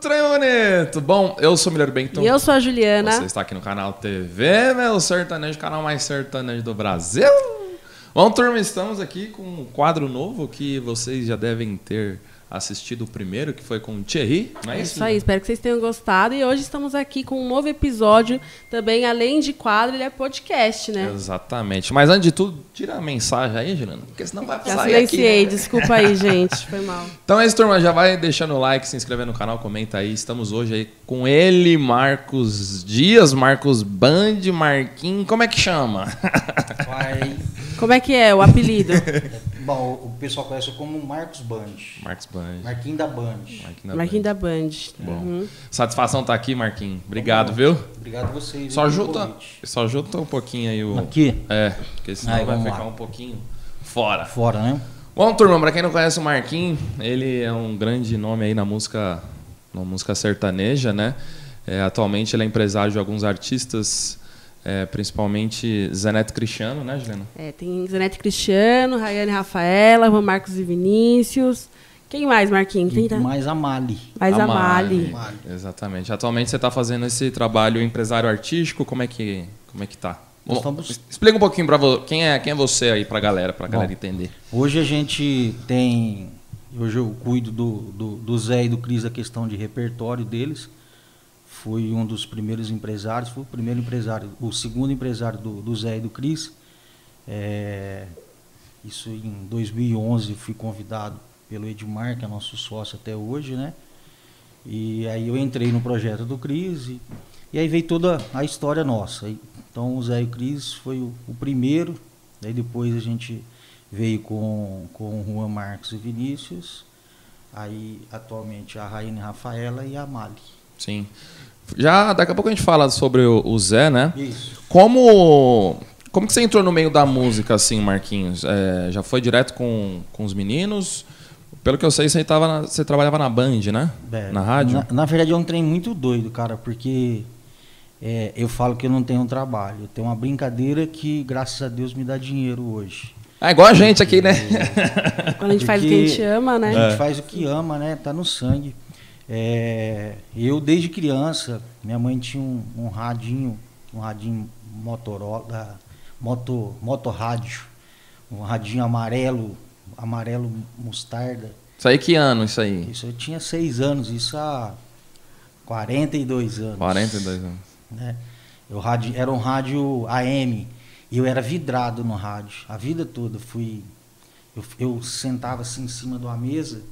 Trem bonito! Bom, eu sou o Milheiro Bento. E eu sou a Juliana. Você está aqui no canal TV, meu sertanejo, canal mais sertanejo do Brasil. Bom, turma, estamos aqui com um quadro novo que vocês já devem ter assistido o primeiro, que foi com o Thierry. Não é, É isso? isso aí, espero que vocês tenham gostado. E hoje estamos aqui com um novo episódio. Também, além de quadro, ele é podcast, né? Exatamente. Mas antes de tudo, tira a mensagem aí, Juliana, porque senão vai Já sair aqui. silenciei, né? desculpa aí, gente. Foi mal. Então é isso, turma. Já vai deixando o like, se inscrevendo no canal, comenta aí. Estamos hoje aí com ele, Marcos Dias, Marcos Band, Marquinhos. Como é que chama? Vai. Como é que é o apelido? Bom, o pessoal conhece como Marcos Band. Marcos Band. Marquinhos da Band. Marquinhos da Marquinhos Band. da Band. Bom. Uhum. Satisfação tá aqui, Marquinhos. Obrigado, viu? Obrigado a vocês. Só junta, só junta um pouquinho aí o. Aqui? É, porque senão Aí, vai ficar lá. um pouquinho fora. Fora, né? Bom, turma, pra quem não conhece o Marquinhos, ele é um grande nome aí na música, na música sertaneja, né? É, atualmente ele é empresário de alguns artistas, é, principalmente Zeneto Cristiano, né, Juliana? É, tem Zanete Cristiano, Rayane Rafaela, Juan Marcos e Vinícius. Quem mais, Marquinhos? Quem tá? mais a Mali. Mais a Mali. Mali. Exatamente. Atualmente você está fazendo esse trabalho empresário artístico, como é que, como é que tá? Bom, estamos- Explica um pouquinho para quem é quem é você aí pra galera, pra galera Bom. entender. Hoje a gente tem. Hoje eu cuido do, do, do Zé e do Cris da questão de repertório deles. Fui um dos primeiros empresários, fui o primeiro empresário, o segundo empresário do, do Zé e do Cris. É, isso em 2011 fui convidado pelo Edmar, que é nosso sócio até hoje, né? E aí eu entrei no projeto do Cris e, e aí veio toda a história nossa. Então o Zé e o Cris foi o, o primeiro, aí depois a gente veio com, com o Juan Marcos e Vinícius, aí atualmente a Raine Rafaela e a Mali. Sim. Já daqui a pouco a gente fala sobre o, o Zé, né? Isso. Como como que você entrou no meio da música assim, Marquinhos? É, já foi direto com, com os meninos? Pelo que eu sei, você, tava na- você trabalhava na Band, né? É, na rádio? Na, na verdade é um trem muito doido, cara, porque é, eu falo que eu não tenho um trabalho. Eu tenho uma brincadeira que, graças a Deus, me dá dinheiro hoje. Ah, igual a gente aqui, né? Quando a gente faz o que a Porque gente ama, né? A gente faz o que ama, né? Tá no sangue. É, eu, desde criança, minha mãe tinha um, um radinho, um radinho Motorola, moto, motorrádio, um radinho amarelo, amarelo mostarda. Isso aí que ano, isso aí? Isso eu tinha seis anos, isso há 42 anos. 42 anos. né? Eu rádio, era um rádio AM e eu era vidrado no rádio. A vida toda fui. Eu, eu sentava assim em cima de uma mesa,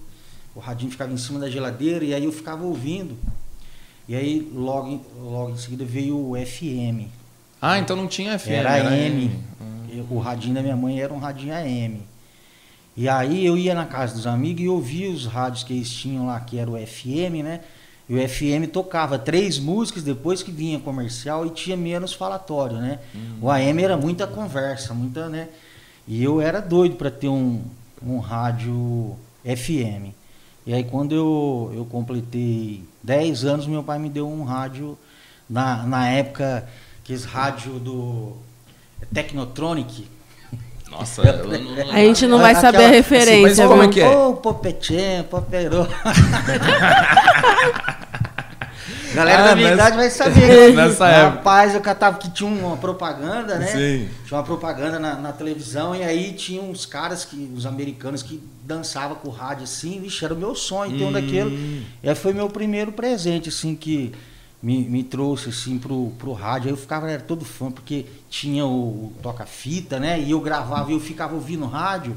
o radinho ficava em cima da geladeira e aí eu ficava ouvindo. E aí logo, em- logo em seguida veio o FM. Ah, então não tinha FM. Era AM. M. Eu- O radinho da minha mãe era um radinho AM. E aí eu ia na casa dos amigos e ouvia os rádios que eles tinham lá, que era o FM, né? E o FM tocava três músicas depois que vinha comercial e tinha menos falatório, né? O AM era muita conversa, muita, né? E eu era doido para ter um, um rádio FM. E aí quando eu, eu completei 10 anos, meu pai me deu um rádio, na, na época, aqueles rádio do Technotronic. Nossa, eu não- A gente não vai Aquela- saber a mas referência. como é que é? Ô, Popetien, Popero. Galera Ah, da minha nessa- idade vai saber. Nessa época. Rapaz, eu catava que tinha uma propaganda, né? Sim. Tinha uma propaganda na, na televisão e aí tinha uns caras, que, os americanos, que dançavam com o rádio assim. Vixe, era o meu sonho ter um Hum. daquele. E aí foi meu primeiro presente, assim, que me, me trouxe, assim, pro, pro rádio. Aí eu ficava, era todo fã, porque tinha o, o toca-fita, né? E eu gravava e eu ficava ouvindo rádio.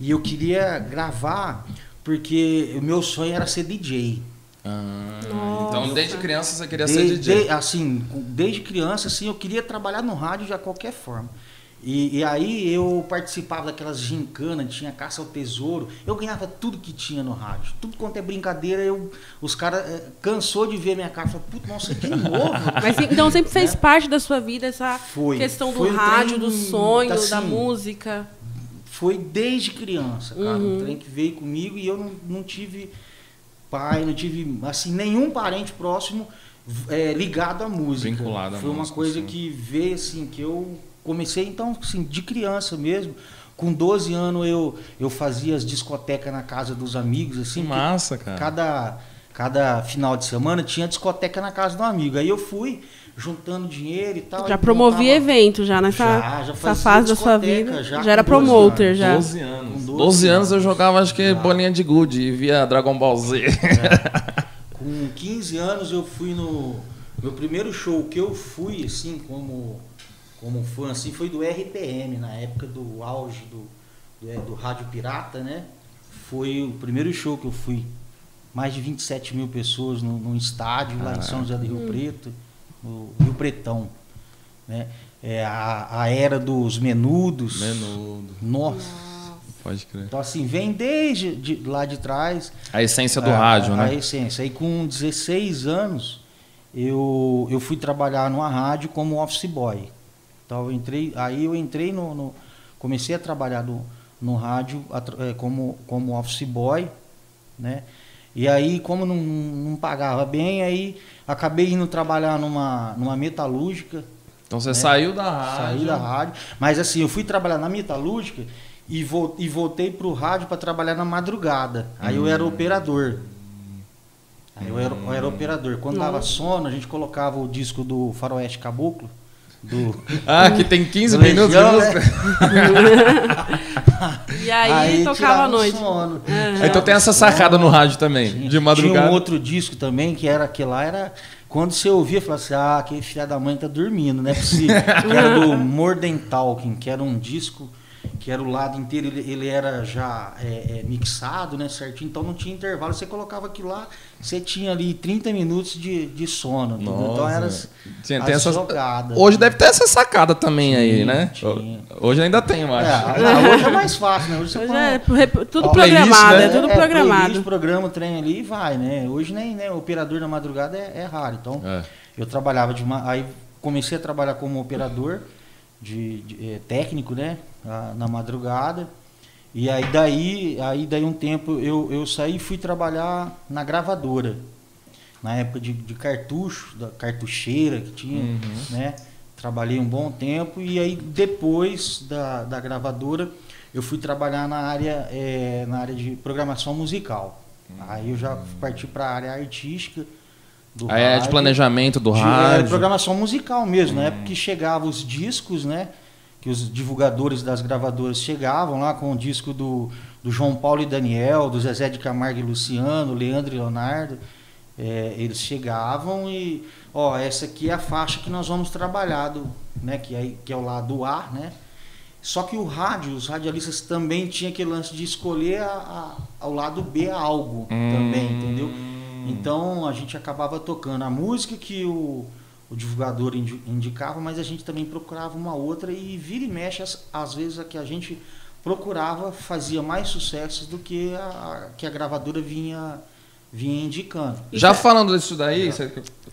E eu queria gravar, porque o meu sonho era ser DJ. Ah, então desde criança você queria ser De- DJ. de- assim, desde criança, assim, eu queria trabalhar no rádio de qualquer forma. E, e aí eu participava daquelas gincanas, tinha caça ao tesouro, eu ganhava tudo que tinha no rádio. Tudo quanto é brincadeira, eu, os caras eh, cansou de ver minha cara, falou, puta, nossa, de novo. Mas então sempre fez Né? parte da sua vida essa Foi. questão do Foi rádio, trem, do sonho, assim, da música. Foi desde criança, cara. Uhum. Um trem que veio comigo e eu não, não tive pai, não tive, assim, nenhum parente próximo eh, ligado à música. Vinculado à Foi uma música, coisa sim. que veio, assim, que eu comecei, então, assim, de criança mesmo. Com 12 anos eu, eu fazia as discotecas na casa dos amigos, assim. Que massa, cara. Cada, cada final de semana tinha discoteca na casa de um amigo. Aí eu fui juntando dinheiro e tal. Já promovia montava... evento já nessa Já, já essa fazia fase da sua vida. já Já, era com 12 promoter anos. já. 12 anos. Com 12, 12 anos eu jogava, acho que Já. bolinha de gude e via Dragon Ball Z. Com 15 anos eu fui no. Meu primeiro show que eu fui, assim, como, como fã, assim, foi do RPM, na época do auge do, do, é, do Rádio Pirata, né? Foi o primeiro show que eu fui. Mais de 27 mil pessoas no, num estádio lá em São José do Rio Preto, no Rio Pretão. Né? É a, a era dos menudos. Menudo. Nossa. Pode crer. Então, assim, vem desde de, lá de trás. A essência do a, rádio, a, né? A essência. Aí com 16 anos, eu, eu fui trabalhar numa rádio como office boy. Então eu entrei, aí eu entrei no, no- comecei a trabalhar no, no rádio eh, como, como office boy, né? E aí, como não, não pagava bem, aí acabei indo trabalhar numa, numa metalúrgica, Então você né? saiu da rádio. Saí da rádio. Mas assim, eu fui trabalhar na metalúrgica e, vol e voltei pro rádio para trabalhar na madrugada. Aí eu Hum. era operador. Aí eu era, eu era operador. Quando dava sono, a gente colocava o disco do Faroeste Caboclo. Do, Ah, que tem 15 do minutos. E aí, tocava tirava à noite. sono. Ah, Então tem essa sacada no rádio também, Tinha- de madrugada. Tinha um outro disco também, que era aquele lá, era. Quando você ouvia, falava assim, ah, aquele filho da mãe tá dormindo, não é possível. que era do Morden Talking, que era um disco que era o lado inteiro, ele, ele era já é, é, mixado, né, certinho, então não tinha intervalo, você colocava aquilo lá, você tinha ali 30 minutos de, de sono, então era as, Tinha- as tem essas- jogadas. Hoje deve ter essa sacada também aí, Tinha, né? tinha. Hoje ainda tem, eu É, acho. ah, hoje é mais fácil, né? Hoje você Hoje põe- é tudo Ó, programado, playlist, né? é tudo playlist, programado. programa o trem ali e vai, né? Hoje nem né, operador na madrugada é, é raro. Então, É. eu trabalhava de uma. Aí comecei a trabalhar como operador, de, de- eh, técnico, né? na madrugada. E aí daí, aí daí um tempo eu, eu saí e fui trabalhar na gravadora. Na época de, de cartucho, da cartucheira que tinha, Uhum. né? Trabalhei um bom tempo e aí depois da, da gravadora eu fui trabalhar na área, eh, na área de programação musical. Aí eu já parti para a área artística do Aí é de rádio. planejamento do De- é, rádio. programação musical mesmo, Hum. na época que chegavam os discos, né? Que os divulgadores das gravadoras chegavam lá com o disco do, do João Paulo e Daniel, do Zezé de Camargo e Luciano, Leandro e Leonardo. É, eles chegavam e, ó, essa aqui é a faixa que nós vamos trabalhar, do, né? Que é, que é o lado A, né? Só que o rádio, os radialistas também tinham aquele lance de escolher a, a- ao lado B algo também, Hum. Então a gente acabava tocando a música que o, o divulgador indi- indicava, mas a gente também procurava uma outra e vira e mexe, às, às vezes a que a gente procurava fazia mais sucessos do que a, a- que a gravadora vinha, vinha indicando. Já falando disso daí,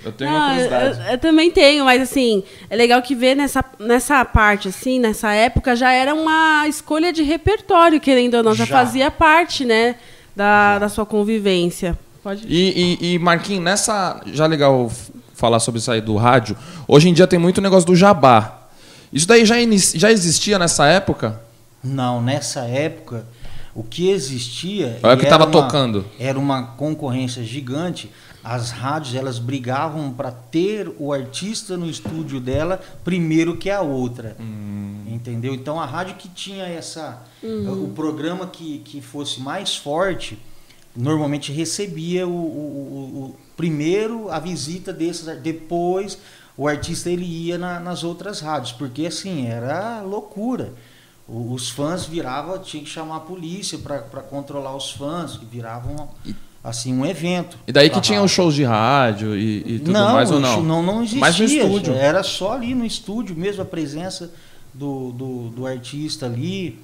eu tenho uma Não, eu, curiosidade. eu- eu também tenho, mas assim, é legal que ver nessa, nessa parte, assim, nessa época, já era uma escolha de repertório, querendo ou não, já, Já. fazia parte, né, da, da sua convivência. Pode E, e, e Marquinhos, nessa. Já legal falar sobre isso aí do rádio. Hoje em dia tem muito negócio do jabá. Isso daí já, já existia nessa época? Não, nessa época, o que existia. É o que e tava era uma- tocando. Era uma concorrência gigante. As rádios elas brigavam para ter o artista no estúdio dela primeiro que a outra. Hum. Entendeu? Então a rádio que tinha essa. O programa que, que fosse mais forte, normalmente recebia o, o- o- primeiro a visita desses. Depois o artista ele ia na- nas outras rádios. Porque assim, era loucura. O- Os fãs viravam, tinha que chamar a polícia para controlar os fãs, que viravam assim um evento. E daí que tinha os shows de rádio e, e tudo não, mais ou não? não, não existia. Mas no estúdio. Era só ali no estúdio mesmo a presença do, do, do artista ali.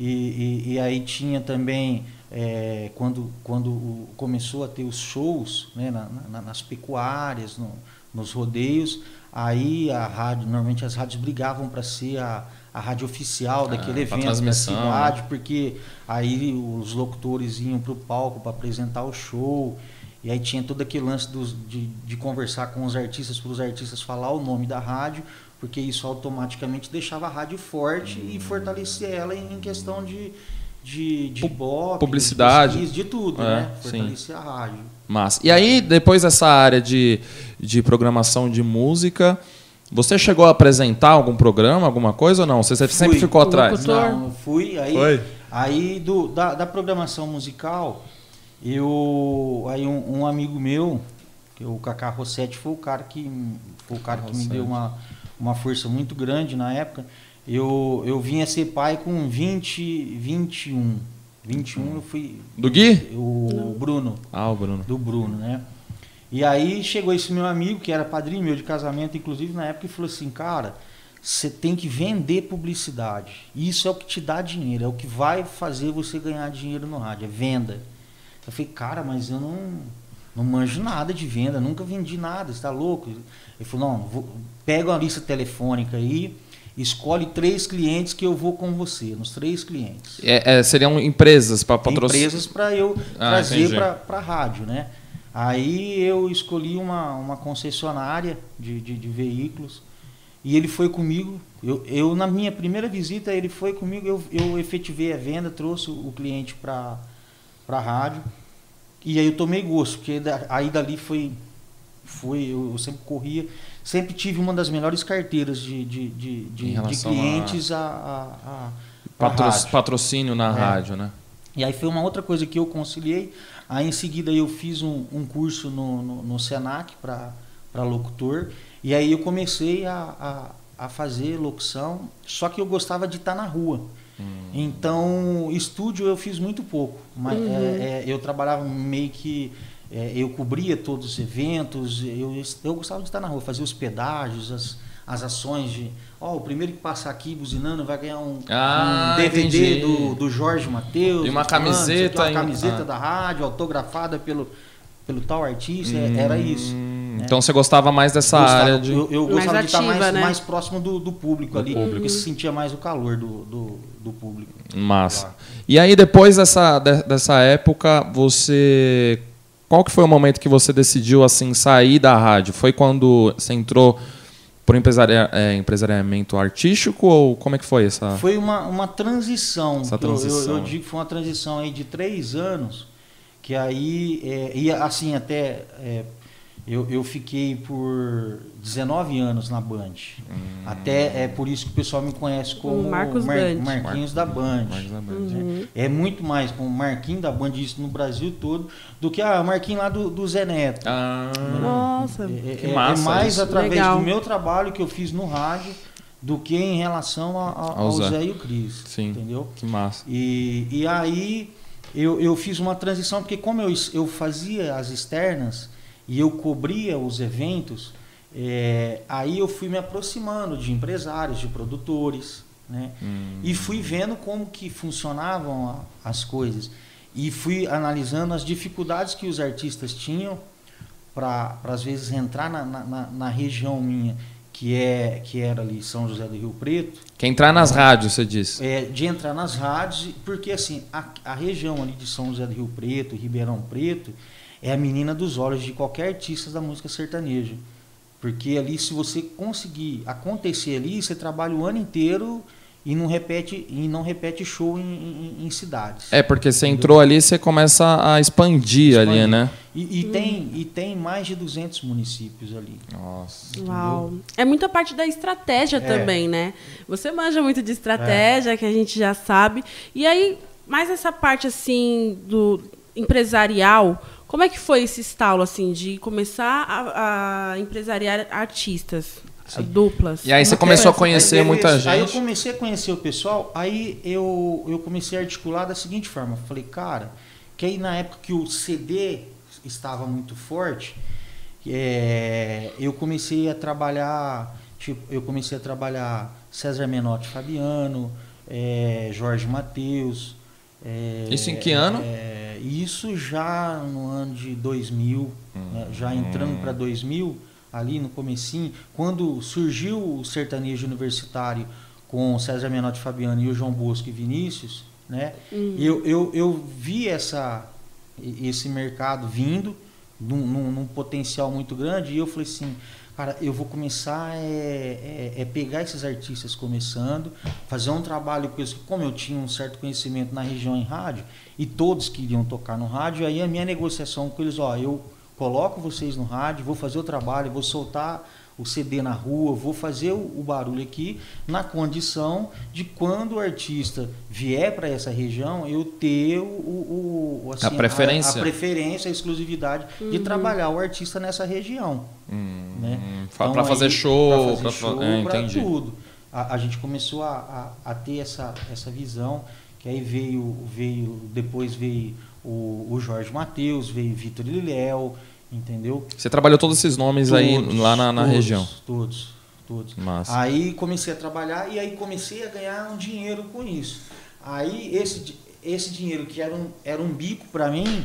E, e aí tinha também, é, quando, quando começou a ter os shows né, na- na- nas pecuárias, no- nos rodeios, aí a rádio, normalmente as rádios brigavam para ser a, a rádio oficial daquele Ah, evento da né? cidade, porque aí os locutores iam para o palco para apresentar o show. E aí tinha todo aquele lance dos, de, de conversar com os artistas, para os artistas falar o nome da rádio, porque isso automaticamente deixava a rádio forte e fortalecia ela em questão de, de, de ibope, publicidade. de, pesquisa, de tudo, É, né? sim. Fortalecia a rádio. Massa. E aí, depois dessa área de, de programação de música, você chegou a apresentar algum programa, alguma coisa ou não? Você sempre Fui. ficou atrás? Não, fui, aí, Foi? aí do, da, da programação musical, eu aí um, um amigo meu, que é o Kaká Rossetti, foi o cara que foi o cara que me deu uma, uma força muito grande na época. Eu, eu vim a ser pai com 20, 21. 21 eu fui. Do Gui? O Bruno Ah, o Bruno. do Bruno, né? E aí chegou esse meu amigo, que era padrinho meu de casamento, inclusive na época, e falou assim, cara, você tem que vender publicidade. Isso é o que te dá dinheiro, é o que vai fazer você ganhar dinheiro no rádio, é venda. Eu falei, cara, mas eu não, não manjo nada de venda, nunca vendi nada, você tá louco? Ele falou, não, vou, pega uma lista telefônica aí, escolhe três clientes que eu vou com você, nos três clientes É, é, seriam empresas para patrocinar. empresas para eu Ah, trazer para a rádio, né? Aí eu escolhi uma, uma concessionária de, de, de veículos e ele foi comigo. Eu, eu, na minha primeira visita, ele foi comigo, eu, eu efetivei a venda, trouxe o cliente para a rádio. E aí eu tomei gosto, porque da- aí dali foi. foi eu, eu sempre corria, sempre tive uma das melhores carteiras de, de, de, de, de clientes a, a, a, Patro- rádio. patrocínio na É. rádio, né? E aí foi uma outra coisa que eu conciliei. Aí em seguida eu fiz um, um curso no, no, no Senac para locutor. E aí eu comecei a, a, a fazer locução, só que eu gostava de estar na rua. Então, estúdio eu fiz muito pouco. Mas, é, é, eu trabalhava meio que. É, eu cobria todos os eventos, eu, eu gostava de estar na rua, fazia os pedágios, as, as ações de. Ó, o primeiro que passar aqui buzinando vai ganhar um, Ah, um DVD entendi. do, do Jorge Matheus. E uma camiseta quê, Uma camiseta ah. da rádio, autografada pelo, pelo tal artista, é- era isso. Hum, né? Então você gostava mais dessa Gostava- área de. Eu, eu gostava Mais de estar ativa, mais, né? mais próximo do, do público Do ali, público. porque se sentia mais o calor do, do, do público. Massa. Claro. E aí, depois dessa, de- dessa época, você. Qual que foi o momento que você decidiu assim sair da rádio? Foi quando você entrou por empresaria, é, empresariamento artístico ou como é que foi essa? Foi uma, uma transição. Essa que eu- Eu, transição. eu digo que foi uma transição aí de três anos, que aí, é, e assim, até é, eu, eu fiquei por 19 anos na Band. Hum. Até é por isso que o pessoal me conhece como Marcos Band. Marquinhos da Band. Marcos da Band. Uhum. É muito mais com o Marquinhos da Band, isso no Brasil todo, do que a Marquinhos lá do, do Zé Neto. Ah, Nossa. É, Que é- é massa mais isso. através Legal. do meu trabalho que eu fiz no rádio do que em relação a- a- Ao ao Zé. Zé e o Cris. Sim. Entendeu? que massa. E, e aí eu, eu fiz uma transição, porque como eu, eu fazia as externas e eu cobria os eventos, é, aí eu fui me aproximando de empresários, de produtores, né? Hum. E fui vendo como que funcionavam a- as coisas. E fui analisando as dificuldades que os artistas tinham para, às vezes, entrar na, na- na, região minha, que, é, que era ali São José do Rio Preto, Que entrar nas rádios, você disse. é, de entrar nas rádios, porque assim, a, a região ali de São José do Rio Preto, Ribeirão Preto, é a menina dos olhos de qualquer artista da música sertaneja. Porque ali, se você conseguir acontecer ali, você trabalha o ano inteiro e não repete, e não repete show em, em- em cidades. É, porque você entrou ali, você começa a expandir, ali, Expandir. né? E, e tem, e tem mais de 200 municípios ali. Nossa. Uau. É muita parte da estratégia É. também, né? Você manja muito de estratégia, que a gente já sabe. E aí, mais essa parte assim do empresarial, como é que foi esse estalo assim de começar a, a empresariar artistas, duplas? E aí você é começou a conhecer Aí, muita beleza. Aí eu gente. comecei a conhecer o pessoal, aí eu, eu comecei a articular da seguinte forma. Falei, cara, que aí na época que o CD estava muito forte, é, eu comecei a trabalhar, tipo, eu comecei a trabalhar César Menotti Fabiano, é, Jorge Mateus. É, Isso em que ano? é, isso já no ano de 2000, né, já entrando para 2000, ali no comecinho, quando surgiu o sertanejo universitário com o César Menotti Fabiano e o João Bosco e Vinícius, né? Eu, eu, eu vi essa, esse mercado vindo num, num- num potencial muito grande e eu falei assim, cara, eu vou começar é, é, é pegar esses artistas começando, fazer um trabalho com eles, como eu tinha um certo conhecimento na região em rádio, e todos queriam tocar no rádio, aí a minha negociação com eles, ó, eu coloco vocês no rádio, vou fazer o trabalho, vou soltar o CD na rua, vou fazer o, barulho aqui na condição de quando o artista vier para essa região, eu ter o, o assim, a preferência, a, a, preferência, a exclusividade uhum. de trabalhar o artista nessa região, uhum. né? Para então, fazer show, para show, é, tudo. A, a, gente começou a, a, a, ter essa, essa visão que aí veio veio depois veio o, o Jorge Mateus, veio Vitor Liléo, entendeu? Você trabalhou todos esses nomes todos, aí lá na, na todos, região? Todos, todos. Massa. Aí comecei a trabalhar e aí comecei a ganhar um dinheiro com isso. Aí esse, esse dinheiro que era um, era um bico para mim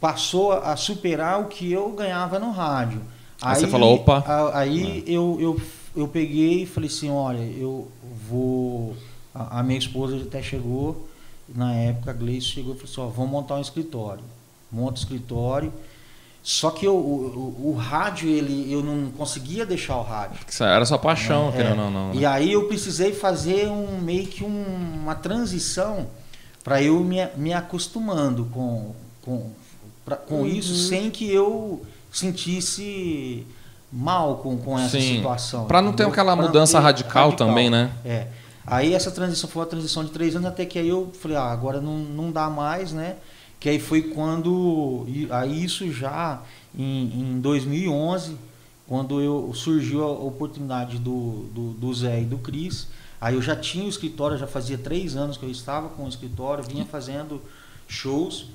passou a superar o que eu ganhava no rádio. Aí, aí você falou, opa. A, aí é. eu, eu, eu peguei e falei assim, olha, eu vou. A, a minha esposa até chegou, na época a Gleice chegou e falou assim, ó, vamos montar um escritório. Monta o escritório só que eu, o, o, o, rádio, ele, eu não conseguia deixar o rádio. Era sua paixão, é, não, não, né? E aí eu precisei fazer um meio que um, uma transição para eu me, me acostumando com, com, pra, com uhum. isso sem que eu sentisse mal com, com essa Sim. situação. Para não ter aquela mudança radical, radical, também, né? É. Aí essa transição foi uma transição de três anos, até que aí eu falei, ah, agora não, não dá mais, né? Que aí foi quando aí isso já em, em 2011 quando eu surgiu a oportunidade do, do, do, Zé e do Cris. Aí eu já tinha o escritório já fazia três anos que eu estava com o escritório vinha fazendo shows.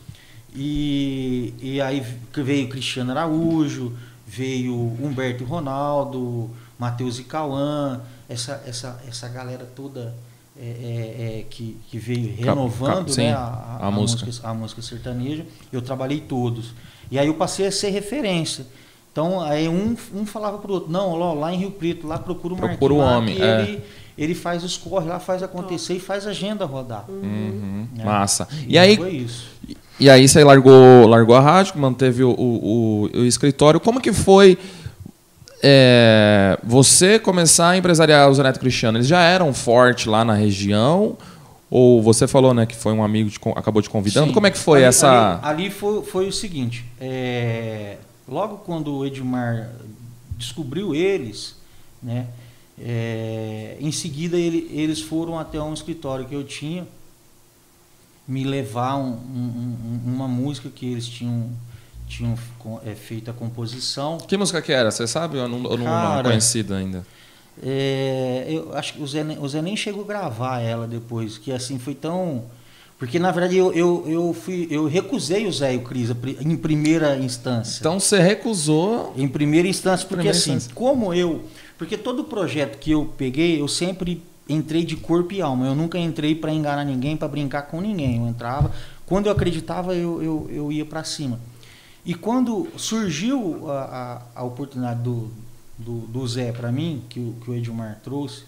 E, e aí veio Cristiano Araújo veio Humberto Ronaldo Matheus e Cauã essa, essa, essa galera toda é, é, é, que, que, veio renovando sim, né, a, a, a, música. música. a música sertaneja. Eu trabalhei todos. E aí eu passei a ser referência. Então, aí um, um falava para o outro, não, lá, lá em Rio Preto, lá procura o Procura o homem. É. Ele, ele faz os corre lá, faz acontecer e faz a agenda rodar. Uhum. É. Massa. E, e aí, foi isso. E aí você largou, largou a rádio, manteve o, o, o, o escritório. Como que foi é, você começar a empresariar o Zeneto Cristiano, eles já eram fortes lá na região? Ou você falou né, que foi um amigo que acabou te convidando? Sim. Como é que foi ali, essa. Ali, ali, foi, foi o seguinte: é, logo quando o Edmar descobriu eles, né, é, em seguida ele, eles foram até um escritório que eu tinha me levar um, um, uma música que eles tinham tinham é, feito a composição. Que música que era? Você sabe ou não, ou não é conhecida ainda? É, eu acho que o Zé, o Zé nem chegou a gravar ela depois, que assim foi tão. Porque na verdade eu, eu, eu, fui, eu recusei o Zé e o Cris em primeira instância. Então você recusou? Em primeira instância, porque primeira assim, instância. como eu. Porque todo projeto que eu peguei, eu sempre entrei de corpo e alma. Eu nunca entrei para enganar ninguém, para brincar com ninguém. Eu entrava. Quando eu acreditava, eu, eu, eu ia para cima. E quando surgiu a, a, a oportunidade do, do, do Zé para mim, que o, que o Edmar trouxe,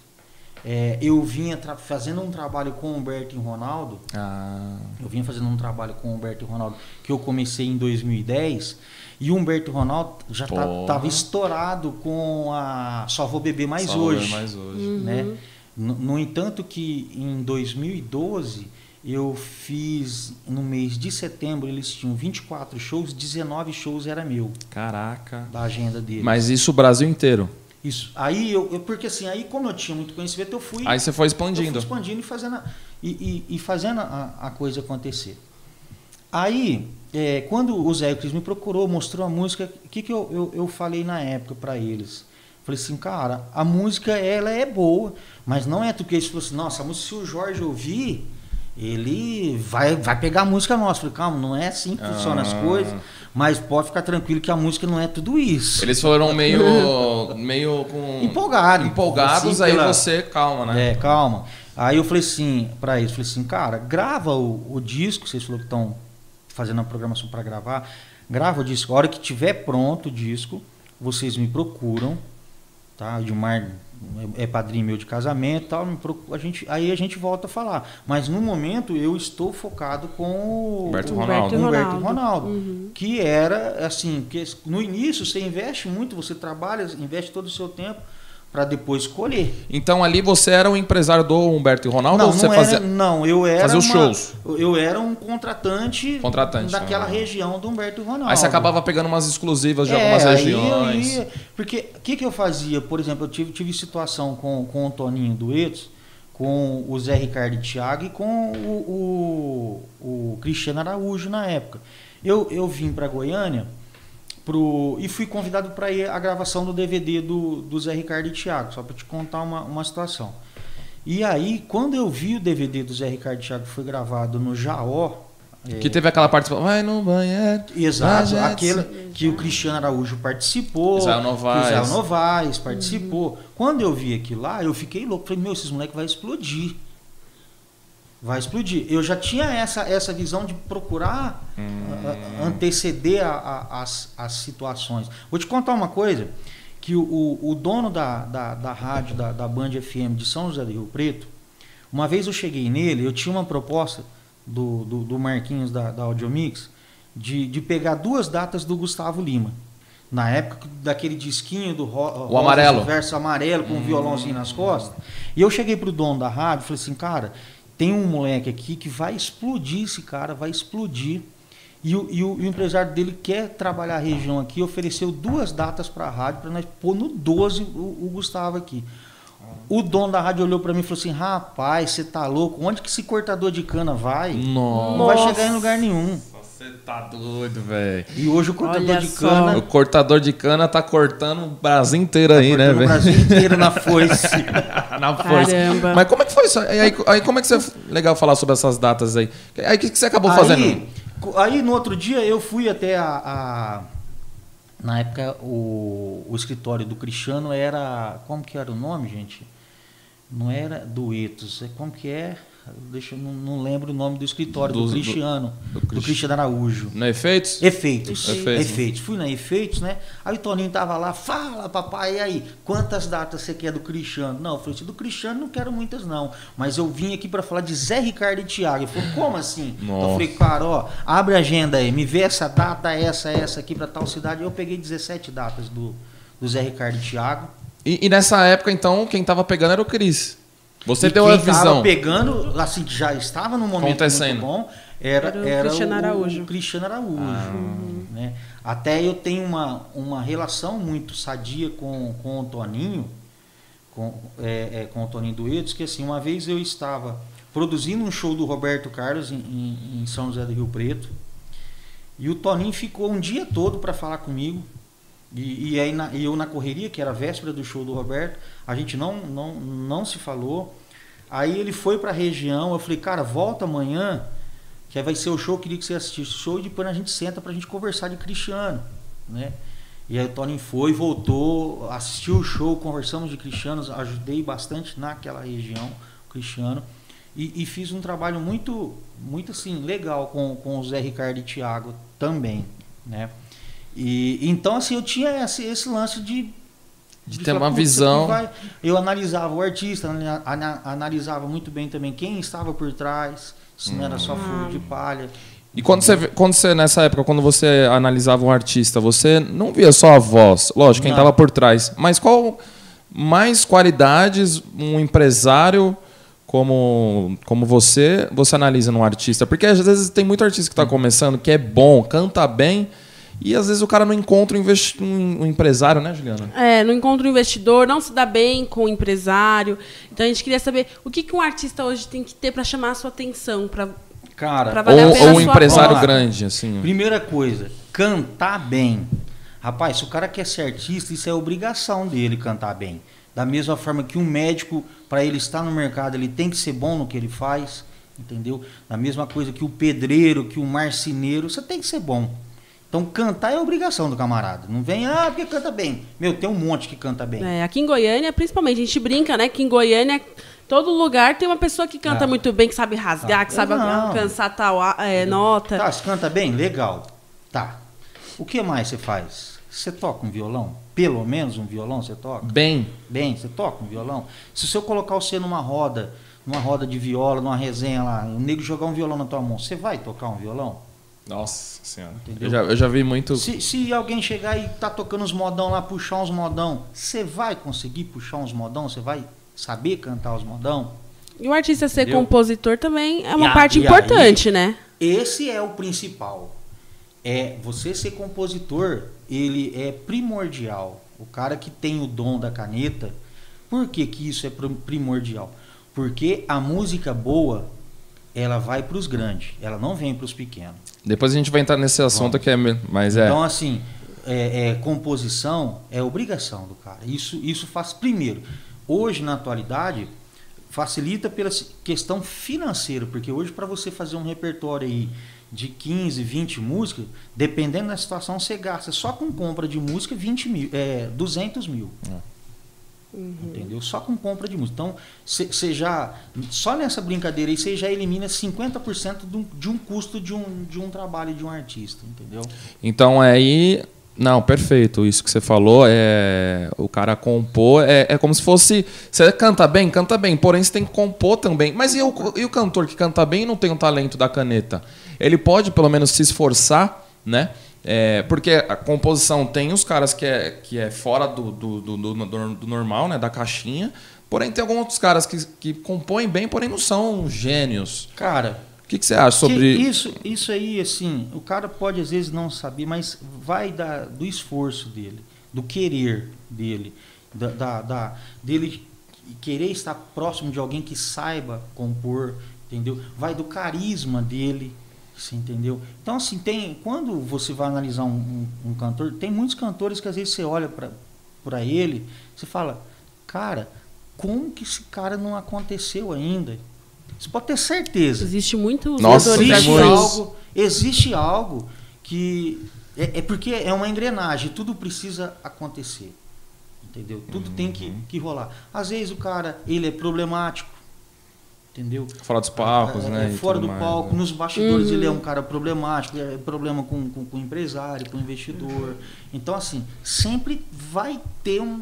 é, eu vinha fazendo um trabalho com o Humberto e Ronaldo. Ah. Eu vinha fazendo um trabalho com o Humberto e Ronaldo que eu comecei em 2010. E o Humberto Ronaldo já estava tá, estourado com a Só Vou Beber Mais Só Hoje. Beber mais hoje. Né? Uhum. No, no entanto que em 2012 eu fiz no mês de setembro, eles tinham 24 shows, 19 shows era meu. Caraca. Da agenda deles. Mas isso o Brasil inteiro. Isso. Aí eu, eu, porque assim, aí como eu tinha muito conhecimento, eu fui. Aí você foi expandindo. Eu fui expandindo e fazendo a, e, e, e fazendo a, a, coisa acontecer. Aí, é, quando o Zé Cris me procurou, mostrou a música, o que, que eu, eu, eu falei na época para eles? Falei assim, cara, a música ela é boa, mas não é tu que eles falaram assim, nossa, a música, se o Jorge ouvir, ele vai, vai pegar a música nossa. Falei, calma, não é assim que ah. funcionam as coisas, mas pode ficar tranquilo que a música não é tudo isso. Eles foram meio, meio com... Empolgado, empolgados, assim, aí pela... você, calma, né? É, calma. Aí eu falei assim, para eles, falei assim, cara, grava o, o disco, vocês falaram que estão fazendo a programação para gravar, grava o disco, a hora que tiver pronto o disco, vocês me procuram, tá? O Edmar é, é padrinho meu de casamento, tal, a gente, aí a gente volta a falar. Mas no momento eu estou focado com o Humberto o Ronaldo. Humberto Ronaldo, uhum. que era assim, que no início você investe muito, você trabalha, investe todo o seu tempo para depois colher. Então ali você era um empresário do Humberto e Ronaldo não, ou você não fazia era, Não, eu era fazia os uma, shows. Eu era um contratante, contratante daquela ah. região do Humberto e Ronaldo. Aí você acabava pegando umas exclusivas de é, algumas regiões. Ia, porque o que, que eu fazia? Por exemplo, eu tive, tive situação com, com o Toninho Duetos, com o Zé Ricardo e Thiago e com o, o, o Cristiano Araújo na época. Eu, eu vim para Goiânia pro, e fui convidado para ir à gravação do DVD do, do Zé Ricardo e Thiago, só para te contar uma, uma situação. E aí, quando eu vi o DVD do Zé Ricardo e Thiago que foi gravado no Jaó. Que é, teve aquela participação, vai no banheiro. Exato, aquele que o Cristiano Araújo participou, Israel Novaes, Israel Novaes participou. Uhum. Quando eu vi aquilo lá, eu fiquei louco. Falei, meu, esses moleques vão explodir vai explodir. Eu já tinha essa, essa visão de procurar hum. anteceder a, a, as, as situações. Vou te contar uma coisa, que o, o, dono da, da, da rádio, da, da Band FM de São José do Rio Preto, uma vez eu cheguei nele, eu tinha uma proposta do, do, do Marquinhos da, da Audiomix de, de pegar duas datas do Gustavo Lima. Na época daquele disquinho do ro o amarelo. verso amarelo com hum. um violãozinho nas costas. E eu cheguei pro dono da rádio e falei assim, cara, tem um moleque aqui que vai explodir esse cara, vai explodir. E o, e o, e o empresário dele quer trabalhar a região aqui, ofereceu duas datas para a rádio, para nós pôr no 12 o, o, Gustavo aqui. O dono da rádio olhou para mim e falou assim: rapaz, você tá louco? Onde que esse cortador de cana vai? Nossa. Não vai chegar em lugar nenhum. Você tá doido, velho. E hoje o cortador Olha de só. cana. O cortador de cana tá cortando o Brasil inteiro tá aí, né, velho? O Brasil inteiro na foice. na foice. Caramba. Mas como é que foi isso? Aí, aí, como é que você. Legal falar sobre essas datas aí. Aí o que, que você acabou aí, fazendo? Aí no outro dia eu fui até a. a na época o, o escritório do Cristiano era. Como que era o nome, gente? Não era Duetos. É como que é? Deixa, não, não lembro o nome do escritório, do, do Cristiano. Do, do, do Cristiano Araújo. Na Efeitos? Efeitos. Efeitos. Efeitos. Fui na Efeitos, né? Aí o Toninho tava lá, fala, papai, e aí? Quantas datas você quer do Cristiano? Não, eu falei assim, do Cristiano não quero muitas, não. Mas eu vim aqui para falar de Zé Ricardo e Thiago. Ele falou, como assim? Nossa. Então eu falei, cara, ó, abre a agenda aí, me vê essa data, essa, essa aqui para tal cidade. Eu peguei 17 datas do, do Zé Ricardo e Thiago. E, e nessa época, então, quem tava pegando era o Cris. Você e deu a visão. pegando, assim, já estava no momento muito bom, era, era, era o Cristiano Araújo. O Cristiano Araújo ah. né? Até eu tenho uma, uma relação muito sadia com, com o Toninho, com, é, é, com o Toninho Duetos, que assim, uma vez eu estava produzindo um show do Roberto Carlos em, em, em São José do Rio Preto, e o Toninho ficou um dia todo para falar comigo, e, e aí na, eu na correria, que era a véspera do show do Roberto, a gente não, não, não se falou. Aí ele foi para a região, eu falei, cara, volta amanhã, que aí vai ser o show, queria que você assistisse o show, e depois a gente senta para a gente conversar de Cristiano, né? E aí o Tony foi, voltou, assistiu o show, conversamos de Cristiano, ajudei bastante naquela região, Cristiano, e, e, fiz um trabalho muito, muito assim, legal com, com o Zé Ricardo e Thiago também, né? E, então, assim, eu tinha esse, esse lance de. De, de ter uma visão. Eu analisava o artista, analisava muito bem também quem estava por trás, se hum. não era só fogo de palha. E quando você, quando você, nessa época, quando você analisava um artista, você não via só a voz, lógico, quem estava por trás, mas qual mais qualidades um empresário como, como você, você analisa num artista? Porque às vezes tem muito artista que está hum. começando, que é bom, canta bem, e às vezes o cara não encontra um, um, empresário, né, Juliana? É, não encontra um investidor, não se dá bem com o empresário. Então a gente queria saber o que, que um artista hoje tem que ter para chamar a sua atenção, para Cara, ou, ou um empresário grande, assim. Primeira coisa, cantar bem. Rapaz, se o cara quer ser artista, isso é obrigação dele cantar bem. Da mesma forma que um médico, para ele estar no mercado, ele tem que ser bom no que ele faz, entendeu? Da mesma coisa que o pedreiro, que o marceneiro, você tem que ser bom. Então cantar é obrigação do camarada. Não vem, ah, porque canta bem. Meu, tem um monte que canta bem. É, aqui em Goiânia, principalmente, a gente brinca, né? Que em Goiânia, todo lugar tem uma pessoa que canta é. muito bem, que sabe rasgar, ah, que sabe não. alcançar tal é, nota. Tá, você canta bem? Legal. Tá. O que mais você faz? Você toca um violão? Pelo menos um violão você toca? Bem. Bem, você toca um violão? Se eu colocar você numa roda, numa roda de viola, numa resenha lá, o nego jogar um violão na tua mão, você vai tocar um violão? Nossa senhora. Eu já, eu já vi muito. Se, se alguém chegar e tá tocando uns modão lá, puxar uns modão, você vai conseguir puxar uns modão? Você vai saber cantar os modão? E o artista ser Entendeu? compositor também é uma a- parte importante, né? Esse é o principal. É você ser compositor, ele é primordial. O cara que tem o dom da caneta, por que, que isso é pr- primordial? Porque a música boa, ela vai para os grandes, ela não vem para os pequenos. Depois a gente vai entrar nesse assunto que é. Mas é. Então, assim, é, é, composição é obrigação do cara. Isso, isso faz primeiro. Hoje, na atualidade, facilita pela questão financeira, porque hoje, para você fazer um repertório aí de 15, 20 músicas, dependendo da situação, você gasta só com compra de música 20 mil, é, 200 mil. Entendeu? Só com compra de música. Então, você já. Só nessa brincadeira aí, você já elimina 50% de um, de um custo de um, de um trabalho de um artista, entendeu? Então aí. Não, perfeito. Isso que você falou é. O cara compor é, é como se fosse. Você canta bem, canta bem, porém você tem que compor também. Mas e o, e o cantor que canta bem e não tem o talento da caneta? Ele pode pelo menos se esforçar, né? É, porque a composição tem os caras que é, que é fora do, do, do, do- normal, né? Da caixinha. Porém, tem alguns outros caras que, que compõem bem, porém não são gênios. Cara, O que, que você acha sobre. Isso, isso aí, assim, o cara pode às vezes não saber, mas vai da, do esforço dele, do querer dele, da, da, da- dele querer estar próximo de alguém que saiba compor, entendeu? Vai do carisma dele, você entendeu? Então, assim, tem, quando você vai analisar um, um- um cantor, tem muitos cantores que às vezes você olha para ele, você fala, cara, como que esse cara não aconteceu ainda? Você pode ter certeza. Existe muitos Nossa, Existe muito. algo, existe algo que é, é porque é uma engrenagem, tudo precisa acontecer. Entendeu? Tudo tem que, que rolar. Às vezes o cara, ele é problemático. Entendeu? Fora dos palcos, É, né? é fora do mais, palco, né? nos bastidores Uhum. ele é um cara problemático, é problema com, com, com o empresário, com o investidor. Então, assim, sempre vai ter um,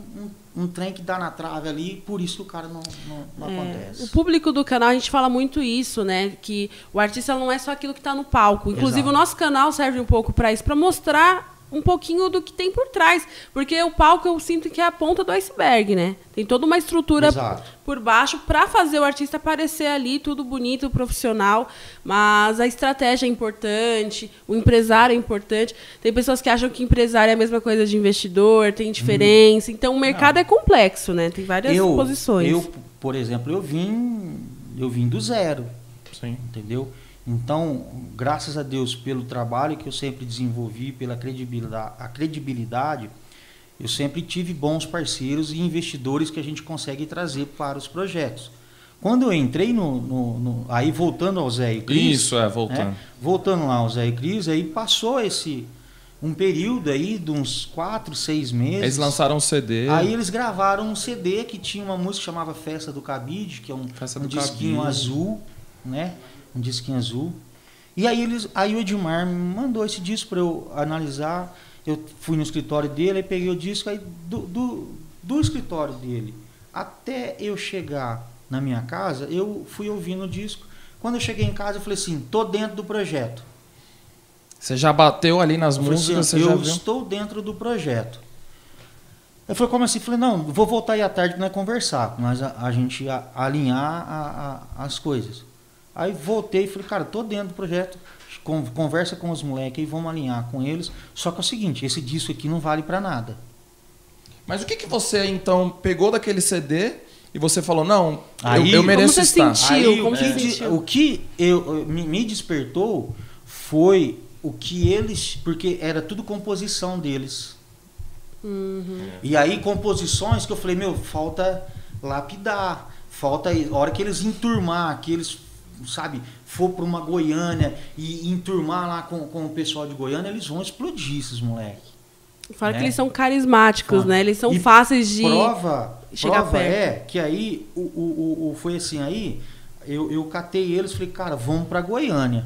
um, um trem que dá na trave ali, por isso que o cara não, não, não É, acontece. o público do canal, a gente fala muito isso, né? Que o artista não é só aquilo que está no palco. Inclusive, Exato. o nosso canal serve um pouco para isso, para mostrar um pouquinho do que tem por trás. Porque o palco eu sinto que é a ponta do iceberg, né? Tem toda uma estrutura Exato. por baixo para fazer o artista aparecer ali, tudo bonito, profissional. Mas a estratégia é importante, o empresário é importante. Tem pessoas que acham que empresário é a mesma coisa de investidor, tem diferença. Então o mercado é complexo, né? Tem várias eu, posições. Eu, por exemplo, eu vim, eu vim do zero. Sim. entendeu? Então, graças a Deus pelo trabalho que eu sempre desenvolvi, pela credibilidade, a credibilidade, eu sempre tive bons parceiros e investidores que a gente consegue trazer para os projetos. Quando eu entrei no, no- no- aí voltando ao Zé e Cris, Isso, é, voltando. né? voltando lá ao Zé e Cris, aí passou esse um período aí de uns quatro, seis meses. Eles lançaram um CD. Aí eles gravaram um CD que tinha uma música que chamava Festa do Cabide, que é um, Festa um disquinho Cabide. azul, né? Um disquinho azul. E aí eles, aí o Edmar me mandou esse disco para eu analisar. Eu fui no escritório dele, aí peguei o disco aí do, do, do escritório dele até eu chegar na minha casa, eu fui ouvindo o disco. Quando eu cheguei em casa, eu falei assim, tô dentro do projeto. Você já bateu ali nas Eu músicas, assim, você já eu estou dentro do projeto. Eu falei, como assim? Eu falei, não, vou voltar aí à tarde para nós conversar, mas a, a gente a- alinhar a- a- as coisas. Aí voltei e falei, cara, tô dentro do projeto, con- conversa com os moleques aí, vamos alinhar com eles. Só que é o seguinte, esse disco aqui não vale para nada. Mas o que, que você, então, pegou daquele CD e você falou, não, Aí- eu, eu mereço Como você estar. sentiu? Aí, como o que, o que eu, eu- me, me despertou foi o que eles, porque era tudo composição deles. Uhum. E aí composições que eu falei, meu, falta lapidar, falta a hora que eles enturmar, que eles, sabe, for para uma Goiânia e enturmar lá com, com o pessoal de Goiânia, eles vão explodir esses moleques. Fora que né? eles são carismáticos, Fala. né? Eles são E fáceis de. Prova, chegar prova perto. é que aí o, o, o, o- foi assim aí, eu, eu catei eles, falei, cara, vamos para Goiânia.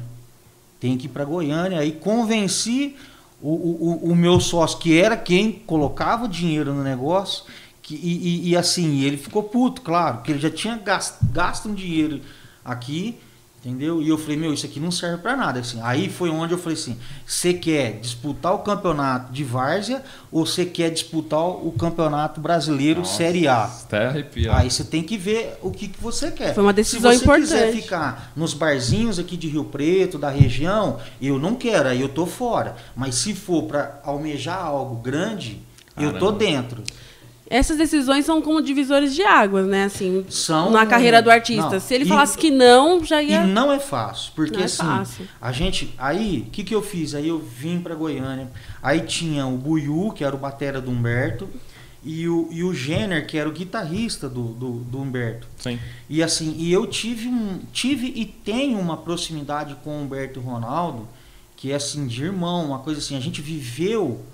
Tem que ir para Goiânia, aí convenci o, o, o meu sócio, que era quem colocava o dinheiro no negócio, que, e, e, e assim, ele ficou puto, claro, que ele já tinha gasto, gasto um dinheiro aqui Entendeu? E eu falei, meu, isso aqui não serve para nada. Assim. Aí foi onde eu falei assim: você quer disputar o campeonato de várzea ou você quer disputar o campeonato brasileiro Nossa, Série A? Até arrepiado. Aí você tem que ver o que, que você quer. Foi uma decisão importante. Se você quiser ficar nos barzinhos aqui de Rio Preto, da região, eu não quero, aí eu tô fora. Mas se for para almejar algo grande, Caramba. eu tô dentro essas decisões são como divisores de águas, né? Assim, são, na carreira do artista. Não, Se ele e, falasse que não, já ia. E não é fácil, porque é assim, fácil. a gente. Aí, o que, que eu fiz? Aí eu vim para Goiânia. Aí tinha o Buiu, que era o batera do Humberto, e o, e o Jenner, que era o guitarrista do, do, do Humberto. Sim. E assim, e eu tive, um, tive e tenho uma proximidade com o Humberto e Ronaldo, que é assim, de irmão, uma coisa assim, a gente viveu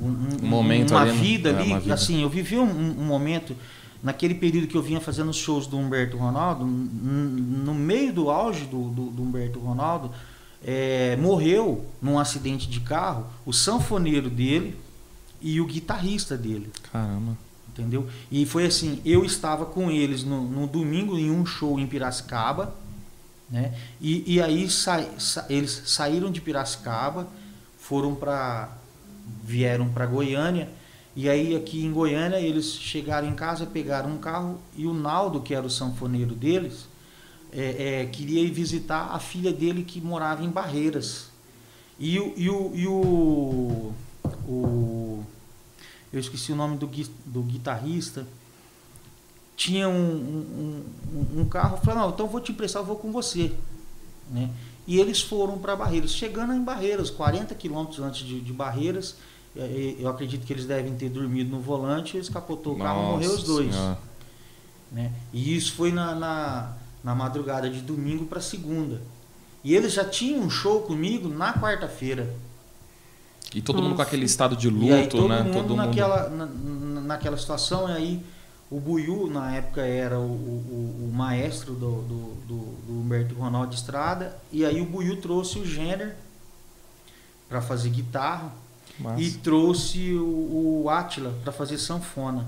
um, um momento uma ali, vida ali, é, uma vida. assim, eu vivi um, um, momento naquele período que eu vinha fazendo shows do Humberto Ronaldo, no meio do auge do, do, do Humberto Ronaldo, é, morreu num acidente de carro o sanfoneiro dele e o guitarrista dele. Caramba. Entendeu? E foi assim, eu estava com eles no, no domingo em um show em Piracicaba, né? E, e aí sa, sa, eles saíram de Piracicaba, foram para vieram para Goiânia. E aí aqui em Goiânia eles chegaram em casa, pegaram um carro e o Naldo, que era o sanfoneiro deles, é, é, queria ir visitar a filha dele que morava em Barreiras. E o, e o, e o, o eu esqueci o nome do, do guitarrista, tinha um, um, um, um carro, falou, não, então vou te emprestar, eu vou com você. Né? E eles foram para Barreiras. Chegando em Barreiras, 40 quilômetros antes de, de, Barreiras, é, é, eu acredito que eles devem ter dormido no volante, eles capotou o carro e morreu os dois. Né? E isso foi na, na, na madrugada de domingo para segunda. E eles já tinham um show comigo na quarta-feira. E todo Nossa. mundo com aquele estado de luto, aí, todo né? Mundo todo naquela, mundo na, naquela situação, e aí o Buiu, na época, era o, o, o maestro do, do, do, do, Humberto Ronaldo Estrada. E aí o Buiu trouxe o Jenner para fazer guitarra. Massa. E trouxe o, o Atila para fazer sanfona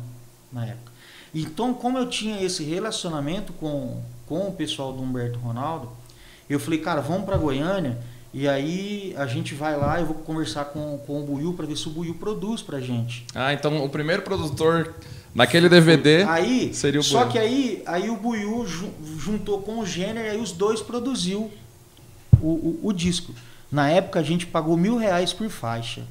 na época. Então, como eu tinha esse relacionamento com, com o pessoal do Humberto Ronaldo, eu falei, cara, vamos para Goiânia e aí a gente vai lá, eu vou conversar com, com o Buiu para ver se o Buiu produz pra gente. Ah, então o primeiro produtor Naquele DVD aí, seria o Só que aí, aí o Buiu juntou com o Jenner e aí os dois produziu o, o, o, disco. Na época a gente pagou mil reais por faixa.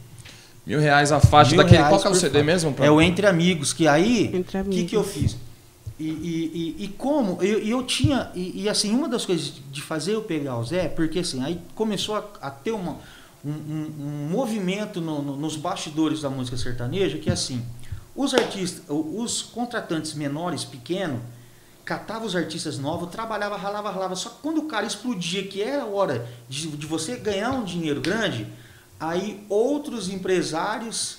Mil reais a faixa mil daquele. Qual que é o CD faixa. mesmo? Pra... É o Entre Amigos, que aí. O que, que eu fiz? E, e, e, e como? Eu, eu tinha. E, e, assim, uma das coisas de fazer eu pegar o Zé, porque assim, aí começou a, a ter uma, um, um, um movimento no, no, nos bastidores da música sertaneja que é assim os artistas, os contratantes menores, pequenos, catava os artistas novos, trabalhava, ralava, ralava. Só que quando o cara explodia, que era a hora de, de você ganhar um dinheiro grande, aí outros empresários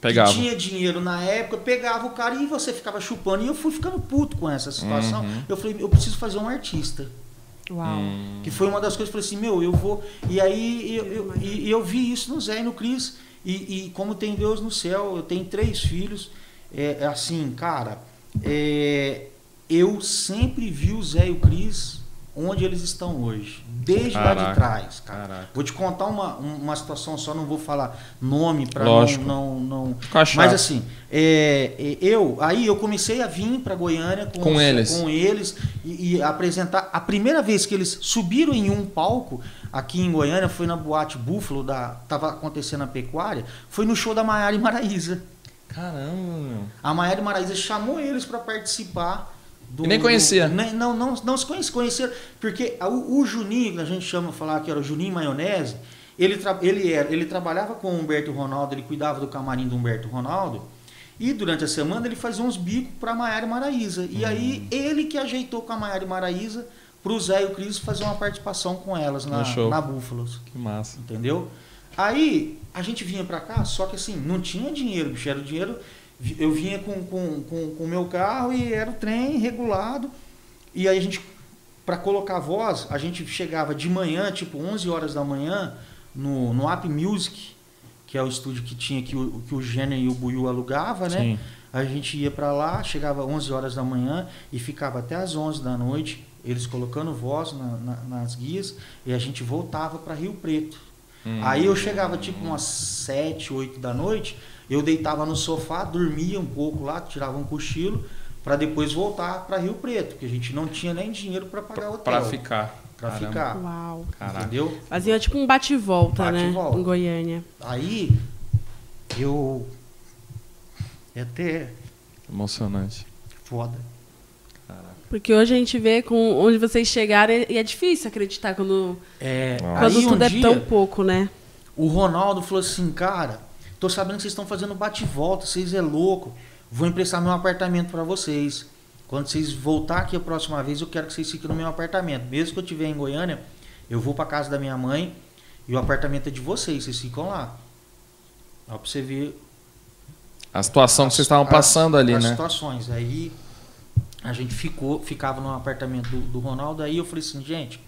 Pegava. que tinha dinheiro na época, pegava o cara e você ficava chupando. E eu fui ficando puto com essa situação. Uhum. Eu falei, eu preciso fazer um artista. Uau. Que foi uma das coisas que eu falei assim, meu, eu vou. E aí eu, eu, eu, eu vi isso no Zé e no Cris. E, e, como tem Deus no céu, eu tenho três filhos. É, é assim, cara, é, eu sempre vi o Zé e o Cris onde eles estão hoje. Desde Caraca. lá de trás. Vou te contar uma, uma situação só, não vou falar nome para não, não, não. Mas assim, é, é, eu aí eu comecei a vir para Goiânia com, com os, eles, com eles e, e, apresentar. A primeira vez que eles subiram em um palco aqui em Goiânia foi na boate Búfalo da tava acontecendo a pecuária, foi no show da Maiara e Maraíza. Caramba, meu. A Maiara e Maraíza chamou eles para participar do, e nem conhecia. Do, não, não, não se conhecia, porque o, o, Juninho, que a gente chama falar que era o Juninho Maionese, ele, tra, ele, era, ele trabalhava com o Humberto Ronaldo, ele cuidava do camarim do Humberto Ronaldo, e durante a semana ele fazia uns bicos para Maiara e Maraíza. E hum. aí ele que ajeitou com a Maiara e Maraíza para o Zé e o Cris fazer uma participação com elas na, na Búfalos. Que massa. Entendeu? Aí a gente vinha para cá, só que assim, não tinha dinheiro, bicho, era o dinheiro eu vinha com o com, com, com meu carro e era o trem regulado. E aí a gente, para colocar voz, a gente chegava de manhã, tipo 11 horas da manhã, no, no App Music, que é o estúdio que tinha que o, que o Gênero e o Buiu alugava, né? Sim. A gente ia para lá, chegava 11 horas da manhã e ficava até as 11 da noite, eles colocando voz na- na- nas guias, e a gente voltava para Rio Preto. Hum. Aí eu chegava tipo umas 7, 8 da noite, eu deitava no sofá, dormia um pouco lá, tirava um cochilo, para depois voltar para Rio Preto, porque a gente não tinha nem dinheiro para pagar hotel. Pra ficar. Pra Caramba. ficar. Uau. Caraca. Entendeu? Fazia tipo um bate-volta, né? Bate-volta. Em Goiânia. Aí eu. É até Emocionante. foda. Porque hoje a gente vê com onde vocês chegaram e é difícil acreditar quando, É, quando aí um tudo é dia, tão pouco, né? O Ronaldo falou assim, cara, tô sabendo que vocês estão fazendo bate-volta, vocês é louco. Vou emprestar meu apartamento para vocês. Quando vocês voltar aqui a próxima vez, eu quero que vocês fiquem no meu apartamento. Mesmo que eu estiver em Goiânia, eu vou para casa da minha mãe e o apartamento é de vocês, vocês ficam lá. Ó, pra você ver A situação que vocês estavam as- passando ali, as né? situações. Aí a gente ficou, ficava no apartamento do, do Ronaldo, aí eu falei assim, gente,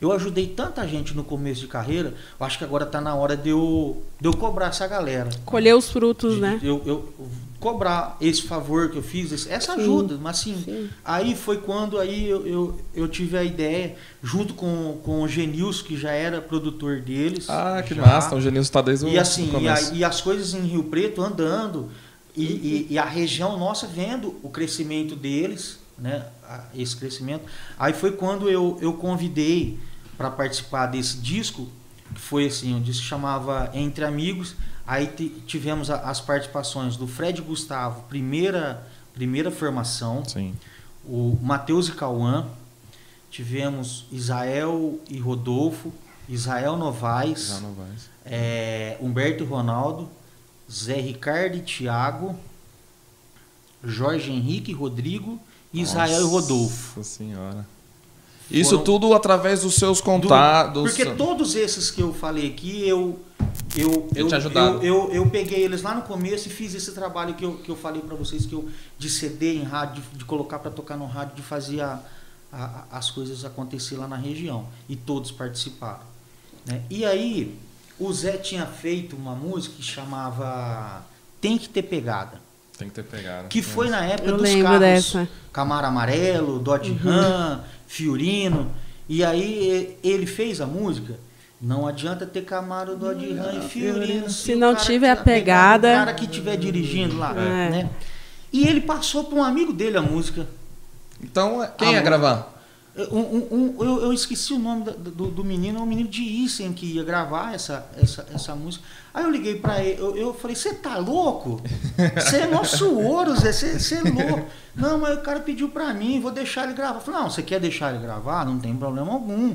eu ajudei tanta gente no começo de carreira, eu acho que agora tá na hora de eu, de eu cobrar essa galera. Colher os frutos, De- né? Eu, eu cobrar esse favor que eu fiz, esse- essa Sim. ajuda, mas assim, Sim. aí foi quando aí eu, eu, eu tive a ideia, junto com, com o Genilson, que já era produtor deles. Ah, que já. massa. Então o Genilson tá desde o E assim, e, a- e as coisas em Rio Preto andando, e, e- e a região nossa vendo o crescimento deles, né? Esse crescimento. Aí foi quando eu, eu convidei para participar desse disco, que foi assim, o disco chamava Entre Amigos. Aí ti- tivemos a- as participações do Fred Gustavo, primeira, primeira formação, Sim. o Matheus e Cauã, tivemos Israel e Rodolfo, Israel Novaes, é, Humberto e Ronaldo, Zé Ricardo e Thiago, Jorge Henrique e Rodrigo, Israel e Rodolfo. Nossa senhora. Isso Foram- tudo através dos seus Do- contatos. Porque todos esses que eu falei aqui, eu. Eu, eu, eu, eu, eu peguei eles lá no começo e fiz esse trabalho que eu, que eu falei para vocês, que eu de CD em rádio, de, de colocar para tocar no rádio, de fazer a- a- as coisas acontecer lá na região. E todos participaram. né? E aí, o Zé tinha feito uma música que chamava Tem que ter pegada. Tem que ter pegado. Que foi na época Eu dos carros dessa. Camaro Amarelo, Dodge Uhum. Ram, Fiorino. E aí ele fez a música. Não adianta ter Camaro, Dodge Ram e Fiorino. Se o não tiver a pegada- O cara que estiver dirigindo lá, É. né? E ele passou para um amigo dele a música. Então, quem ia Ah, gravar? Um- um- um- eu, eu esqueci o nome do, do menino, é um menino de Isen que ia gravar essa, essa, essa música. Aí eu liguei pra ele, eu, eu falei, você tá louco? Você é nosso ouro, Zé, você é louco. Não, mas o cara pediu pra mim, vou deixar ele gravar. Eu falei, não, você quer deixar ele gravar? Não tem problema algum.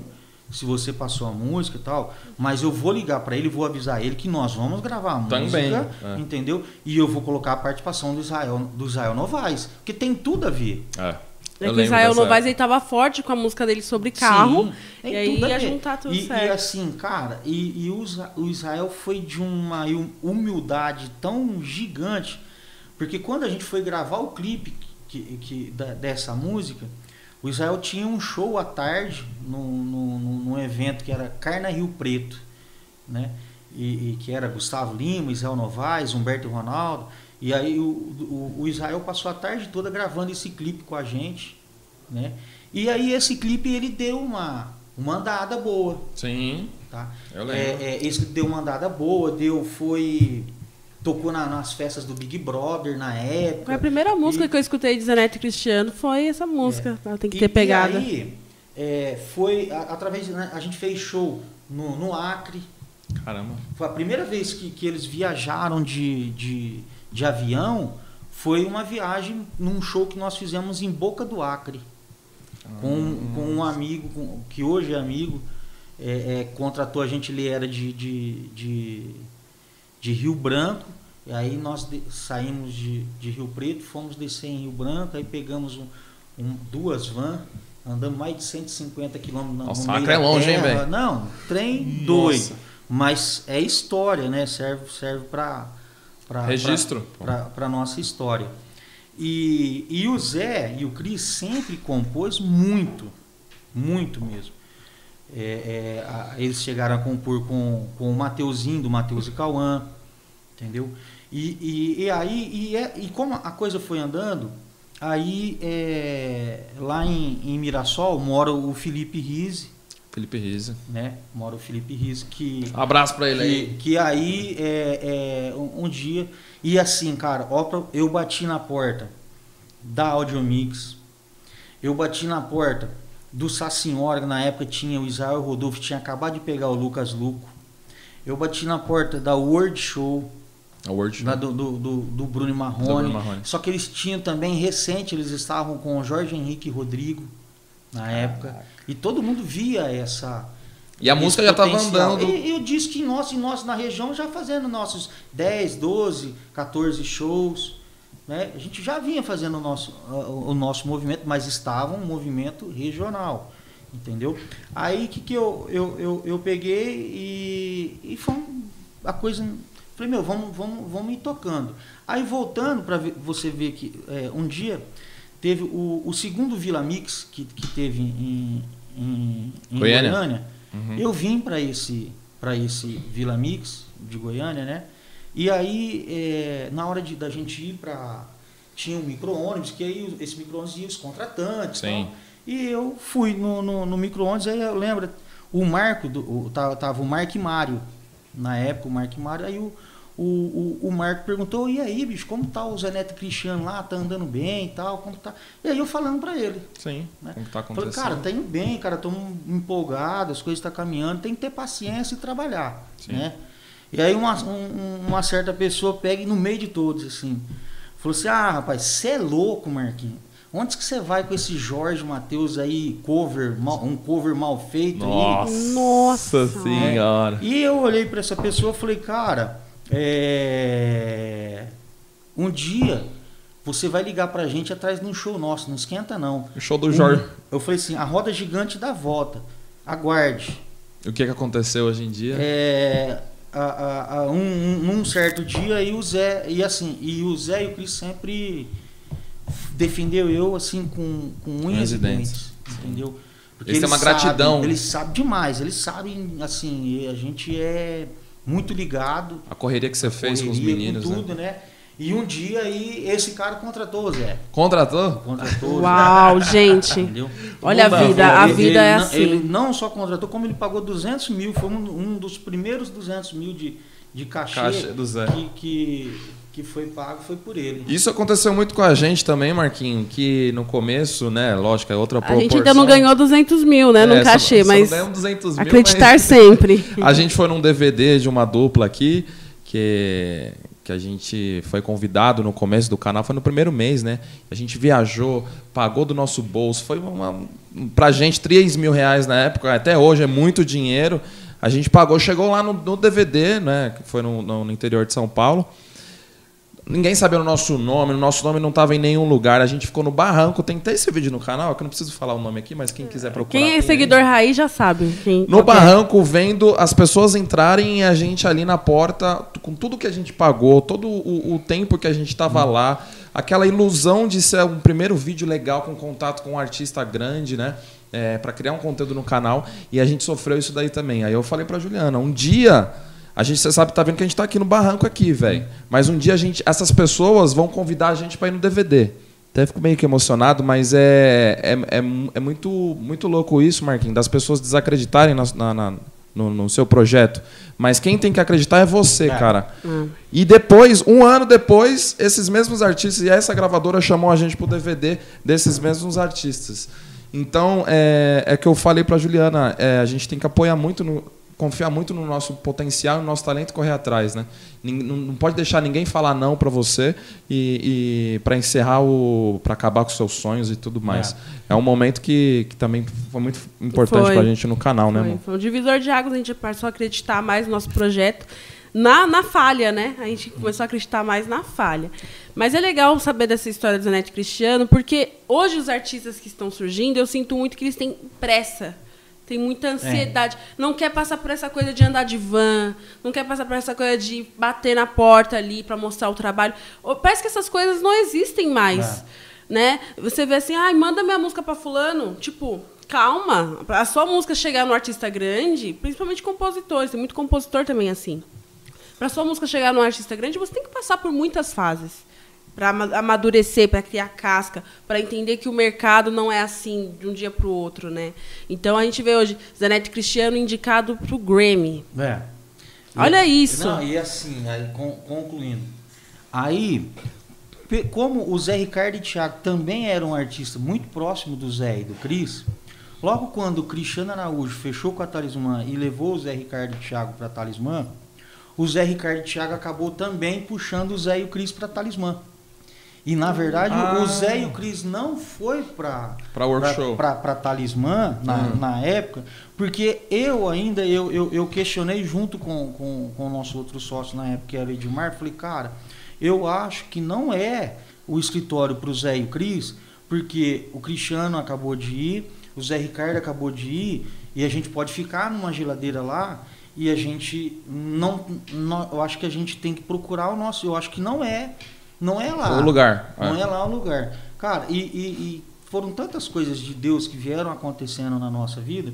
Se você passou a música e tal, mas eu vou ligar pra ele, vou avisar ele que nós vamos gravar a Também, música, é. entendeu? E eu vou colocar a participação do Israel, do Israel Novaes, que tem tudo a ver. É. É Eu que o Israel Novaes ele tava forte com a música dele sobre carro. Sim, e aí tudo a ia ver. juntar tudo e, certo. E assim, cara, e, e o Israel foi de uma humildade tão gigante, porque quando a gente foi gravar o clipe que, que- da- dessa música, o Israel tinha um show à tarde num, num, evento que era Carna Rio Preto, né? E, e que era Gustavo Lima, Israel Novaes, Humberto Ronaldo. E aí o, o, o Israel passou a tarde toda gravando esse clipe com a gente, né? E aí esse clipe ele deu uma, uma andada boa, Sim, tá? eu lembro. É, é, esse clipe deu uma andada boa, deu, foi... Tocou na- nas festas do Big Brother na época. Foi a primeira música E- que eu escutei de Zanetti e Cristiano foi essa música. Ela tem que E- ter pegada. E aí, é, foi a- através né, a gente fez show no, no Acre. Caramba. Foi a primeira vez que, que eles viajaram de, de, de avião. Foi uma viagem num show que nós fizemos em Boca do Acre. Com, com um amigo, com- que hoje é amigo, é, é, contratou a gente, ele era de, de, de, de Rio Branco. E aí nós de- saímos de, de Rio Preto, fomos descer em Rio Branco, aí pegamos um, um- duas vans, andamos mais de 150 quilômetros no Nossa, no é longe, hein, velho? Não, trem Nossa. doido. Mas é história, né? Serve, serve para Registro. para nossa história. E, e o Zé e o Cris sempre compôs muito, muito mesmo. É, é, eles chegaram a compor com, com o Mateuzinho, do Mateus e Cauã, Entendeu? E, e, e aí, e, é, e como a coisa foi andando, aí é, lá em, em Mirassol mora o Felipe Rise, Felipe Rizzi. né? Mora o Felipe Rise que Abraço pra ele que, aí. que aí é, é, um, um dia e assim, cara, ó, eu bati na porta da Audiomix, eu bati na porta do Sassenhora, que na época tinha o Israel Rodolfo, tinha acabado de pegar o Lucas Luco. Eu bati na porta da World Show, A Word. lá do, do, do, do Bruno Marrone. Do Bruno Marrone. Só que eles tinham também, recente, eles estavam com o Jorge Henrique Rodrigo na época. E todo mundo via essa. E a música já tava potencial. andando. E eu disse que nós, nós na região já fazendo nossos 10, 12, 14 shows. Né? A gente já vinha fazendo o nosso, o nosso movimento, mas estava um movimento regional. Entendeu? Aí que, que eu, eu, eu, eu peguei e, e foi a coisa. Falei, meu, vamos, vamos, vamos ir tocando. Aí voltando para você ver que é, um dia teve o, o segundo Vila Mix que, que teve em, em, em Goiânia? Goiânia. Uhum. Eu vim para esse, esse Vila Mix de Goiânia, né? E aí, é, na hora de, da gente ir para. Tinha um micro-ônibus, que aí esse micro-ônibus ia os contratantes. Sim. Tal. E eu fui no, no, no micro-ônibus, aí eu lembro, o Marco, do, o, tava, tava o Marco e Mário, na época, o Marco e Mário, aí o, o, o, o Marco perguntou, e aí, bicho, como tá o Zé Neto Cristiano lá? Tá andando bem e tal? Como tá? E aí eu falando para ele. Sim. Né? Como tá Falei, acontecendo. cara, tá indo bem, cara, estamos empolgados, as coisas estão caminhando, tem que ter paciência e trabalhar, Sim. né? E aí uma, um- uma certa pessoa pega e no meio de todos, assim, falou assim, ah, rapaz, você é louco, Marquinhos. Onde que você vai com esse Jorge Matheus aí, cover, mal- um cover mal feito aí? Nossa, Nossa senhora. E eu olhei para essa pessoa e falei, cara, é... um dia você vai ligar pra gente atrás de um show nosso, não esquenta não. O show do Jorge. Eu falei assim, a roda gigante dá volta. Aguarde. O que que aconteceu hoje em dia? É, a, a- a- um, um- num certo dia e o Zé e assim e o Zé e o Cris sempre defendeu eu assim com, com unhas e dentes. entendeu? Porque Eles têm uma sabem- gratidão. eles sabem demais, eles sabem assim, e a gente é muito ligado, A correria que você fez com os meninos, com né? tudo, né? E um dia aí esse cara contratou o Zé, Contratou? contratou. o Zé. Uau, gente. Entendeu? Olha a Não vida, a Ele- vida ele é não- assim. Ele não só contratou, como ele pagou 200 mil, foi um, um dos primeiros 200 mil de, de cachê, Caixa do Zé. Que, que, que foi pago, foi por ele. Isso aconteceu muito com a gente também, Marquinho, que no começo, né, lógico, é outra A proporção. gente ainda não ganhou 200 mil, né, É, no só- cachê, só mas não ganhamos 200 mil, acreditar mas- sempre. A gente foi num DVD de uma dupla aqui, que, que a gente foi convidado no começo do canal, foi no primeiro mês, né? A gente viajou, pagou do nosso bolso, foi uma, pra gente 3 mil reais na época, até hoje é muito dinheiro. A gente pagou, chegou lá no, no DVD, né? Que foi no, no- no interior de São Paulo. Ninguém sabia o nosso nome, o nosso nome não estava em nenhum lugar. A gente ficou no barranco. Tem até esse vídeo no canal, que eu não preciso falar o nome aqui, mas quem quiser procurar. Quem é tem aí. seguidor raiz já sabe. Quem, No é. barranco, vendo as pessoas entrarem e a gente ali na porta, com tudo que a gente pagou, todo o, o tempo que a gente estava lá, aquela ilusão de ser um primeiro vídeo legal com contato com um artista grande, né? É, para criar um conteúdo no canal. E a gente sofreu isso daí também. Aí eu falei pra Juliana, um dia. A gente, você sabe, tá vendo que a gente tá aqui no barranco aqui, velho. Mas um dia a gente, essas pessoas vão convidar a gente para ir no DVD. Até fico meio que emocionado, mas é, é, é, é muito, muito louco isso, Marquinhos, das pessoas desacreditarem na- na- na- no, no seu projeto. Mas quem tem que acreditar é você, É. cara. E depois, um ano depois, esses mesmos artistas e essa gravadora chamou a gente pro DVD desses mesmos artistas. Então, é, é que eu falei pra Juliana, é, a gente tem que apoiar muito, no, confiar muito no nosso potencial, no nosso talento e correr atrás, né? Não, pode deixar ninguém falar não pra você e, e para encerrar o, para acabar com seus sonhos e tudo mais. É, um momento que, que também foi muito importante Foi. pra gente no canal, né, Foi, mano? foi um divisor de águas, a gente passou a acreditar mais no nosso projeto. Na, na falha, né? A gente começou a acreditar mais na falha. Mas é legal saber dessa história do Zanetti Cristiano, porque hoje os artistas que estão surgindo, eu sinto muito que eles têm pressa. Tem muita ansiedade. Não quer passar por essa coisa de andar de van, não quer passar por essa coisa de bater na porta ali para mostrar o trabalho. Parece que essas coisas não existem mais né? Você vê assim, ai, manda minha música pra fulano, tipo, calma, a sua música chegar no artista grande, principalmente compositores, tem muito compositor também assim. Para sua música chegar num artista grande, você tem que passar por muitas fases para amadurecer, para criar casca, para entender que o mercado não é assim de um dia para o outro, né? Então a gente vê hoje Zanetti Cristiano indicado para o Grammy. É. Olha isso. Não, e assim, aí, concluindo. Aí, como o Zé Ricardo e Thiago também eram artistas muito próximo do Zé e do Cris, logo quando o Cristiano Araújo fechou com a Talismã e levou o Zé Ricardo e Thiago para Talismã, o Zé Ricardo e Thiago acabou também puxando o Zé e o Cris para Talismã. E na verdade ah. o Zé e o Cris não foi para para Talismã na, uhum. na época, porque eu ainda eu, eu, eu questionei junto com, com, com, o nosso outro sócio na época, que era o Edmar, falei, cara, eu acho que não é o escritório para o Zé e o Cris, porque o Cristiano acabou de ir, o Zé Ricardo acabou de ir, e a gente pode ficar numa geladeira lá e a gente não, não eu acho que a gente tem que procurar o nosso, eu acho que não é não é lá. O lugar. Não é, é lá o lugar. Cara, e, e, e, foram tantas coisas de Deus que vieram acontecendo na nossa vida,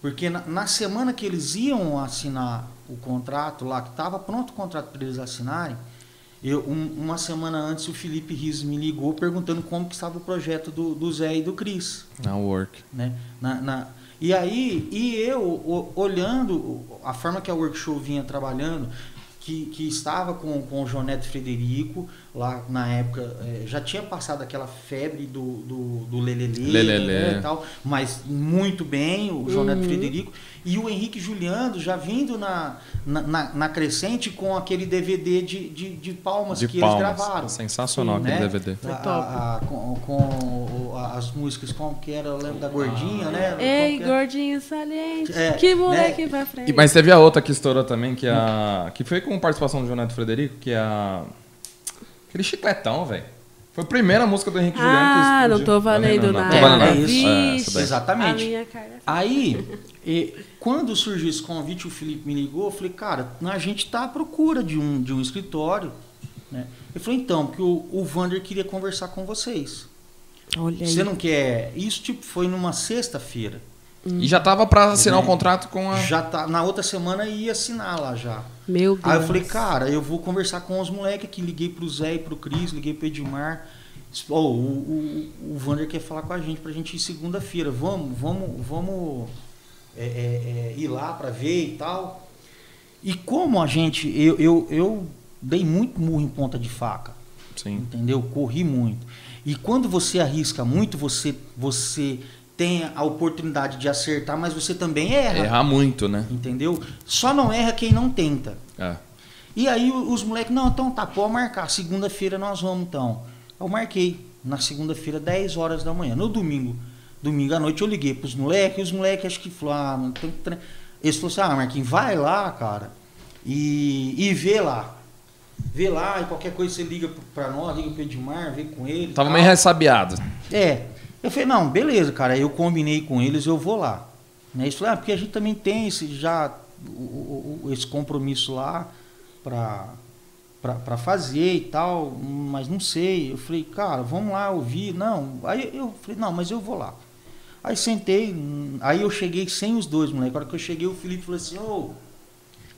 porque na, na semana que eles iam assinar o contrato lá, que estava pronto o contrato para eles assinarem, eu, um, uma semana antes o Felipe Riz me ligou perguntando como que estava o projeto do, do Zé e do Cris. Na work. Né? Na, na, e aí, e eu o, olhando a forma que a workshop vinha trabalhando, que, que estava com, com o Joneto Frederico, lá na época, é, já tinha passado aquela febre do, do, do Lelele, Lelele. Né, tal, mas muito bem, o Joneto uhum. Frederico. E o Henrique Juliano já vindo na, na, na crescente com aquele DVD de, de, de palmas de que palmas. eles gravaram. Sensacional Sim, aquele né? DVD. A, a, a, com, com, as músicas, como que era, eu lembro da Gordinha, ah. né? Ei, Gordinho Saliente, é, que moleque né? pra frente. E, mas teve a outra que estourou também, que, é a, que foi com participação do Joneto Frederico, que é a... Aquele chicletão, velho. Foi a primeira música do Henrique Juliano que Ah, não tô valendo nada. Não, tô valendo nada. É isso. É, Exatamente. Aí, e, quando surgiu esse convite, o Felipe me ligou, eu falei, cara, a gente está à procura de um, de um escritório. Né? Ele falou, então, porque o, o Vander queria conversar com vocês. Olha Você aí. não quer. Isso tipo, foi numa sexta-feira. Hum. E já tava para assinar o um contrato com a. Já tá. Na outra semana ia assinar lá já. Meu Deus. Aí eu falei, cara, eu vou conversar com os moleques aqui. Liguei pro Zé e pro Cris, liguei pro Edmar. Oh, o, o, o Vander quer falar com a gente pra gente ir segunda-feira. Vamos, vamos, vamos é, é, é, ir lá para ver e tal. E como a gente. Eu, eu, eu dei muito murro em ponta de faca. Sim. Entendeu? Corri muito. E quando você arrisca muito, você, você tem a oportunidade de acertar, mas você também erra. Errar muito, né? Entendeu? Só não erra quem não tenta. É. E aí os moleques, não, então tá, pode marcar. Segunda-feira nós vamos então. Eu marquei na segunda-feira, 10 horas da manhã. No domingo, domingo à noite, eu liguei pros moleques, e os moleques acho que falaram, ah, tem que tre... eles falaram assim, ah, Marquinhos, vai lá, cara, e, e vê lá. Vê lá, e qualquer coisa você liga pra nós, liga pro Edmar, vê com ele. Tava tal. meio ressabiado. É. Eu falei, não, beleza, cara. Eu combinei com eles, eu vou lá. Né? Eles falaram, ah, porque a gente também tem esse, já o, o, esse compromisso lá para fazer e tal, mas não sei. Eu falei, cara, vamos lá ouvir. Não, aí eu falei, não, mas eu vou lá. Aí sentei, aí eu cheguei sem os dois, moleque. A hora que eu cheguei, o Felipe falou assim, ô,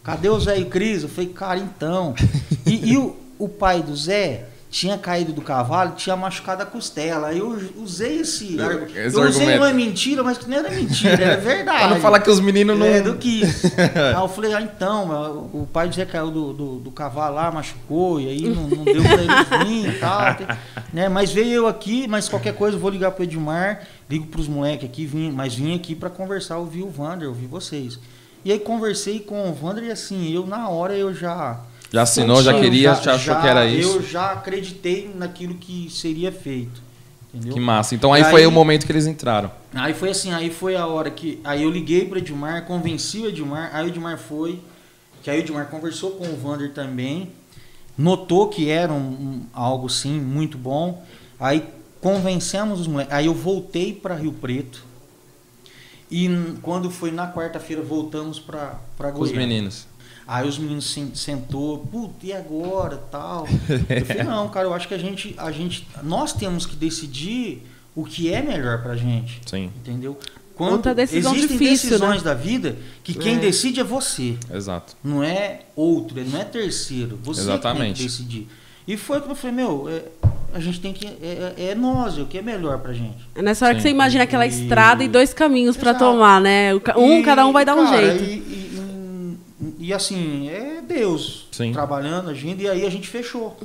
cadê o Zé e o Cris? Eu falei, cara, então. E, e o, o pai do Zé, tinha caído do cavalo, tinha machucado a costela. Aí eu usei esse. esse eu usei uma mentira, mas que não era mentira, era verdade. pra não falar que os meninos não. É, do que. aí eu falei, ah, então, o pai já caiu do, do, do, cavalo lá, machucou, e aí não, não deu pra ele vir e tal. né? Mas veio eu aqui, mas qualquer coisa eu vou ligar pro Edmar, ligo pros moleques aqui, vim, mas vim aqui para conversar, ouvir o Vander, ouvir vocês. E aí conversei com o Vander e assim, eu na hora eu já já assinou, já queria, já, já achou já, que era isso? Eu já acreditei naquilo que seria feito. Entendeu? Que massa. Então aí, aí, foi o momento que eles entraram. Aí foi assim, aí foi a hora que. Aí eu liguei para Edmar, convenci o Edmar, aí o Edmar foi. Que aí o Edmar conversou com o Vander também. Notou que era um, um, algo sim muito bom. Aí convencemos os moleques. Aí eu voltei para Rio Preto. E quando foi na quarta-feira, voltamos para Goiânia. Os meninos. Aí os meninos sentou, puta, e agora, tal. Eu falei, não, cara, eu acho que a gente, a gente, nós temos que decidir o que é melhor pra gente. Sim. Entendeu? quando Outra decisão existem difícil, decisões né? da vida que quem É. decide é você, Exato. não é outro, não é terceiro. Você que tem Exatamente. que decidir. E foi que eu falei, meu, é, a gente tem que. É, é- é nós, é o que é melhor pra gente. É nessa hora que Sim. você imagina aquela E- estrada e dois caminhos pra Exato. tomar, né? Um, E, cada um vai dar um cara, jeito. E, e- assim, é Deus Sim. trabalhando, agindo, e aí a gente fechou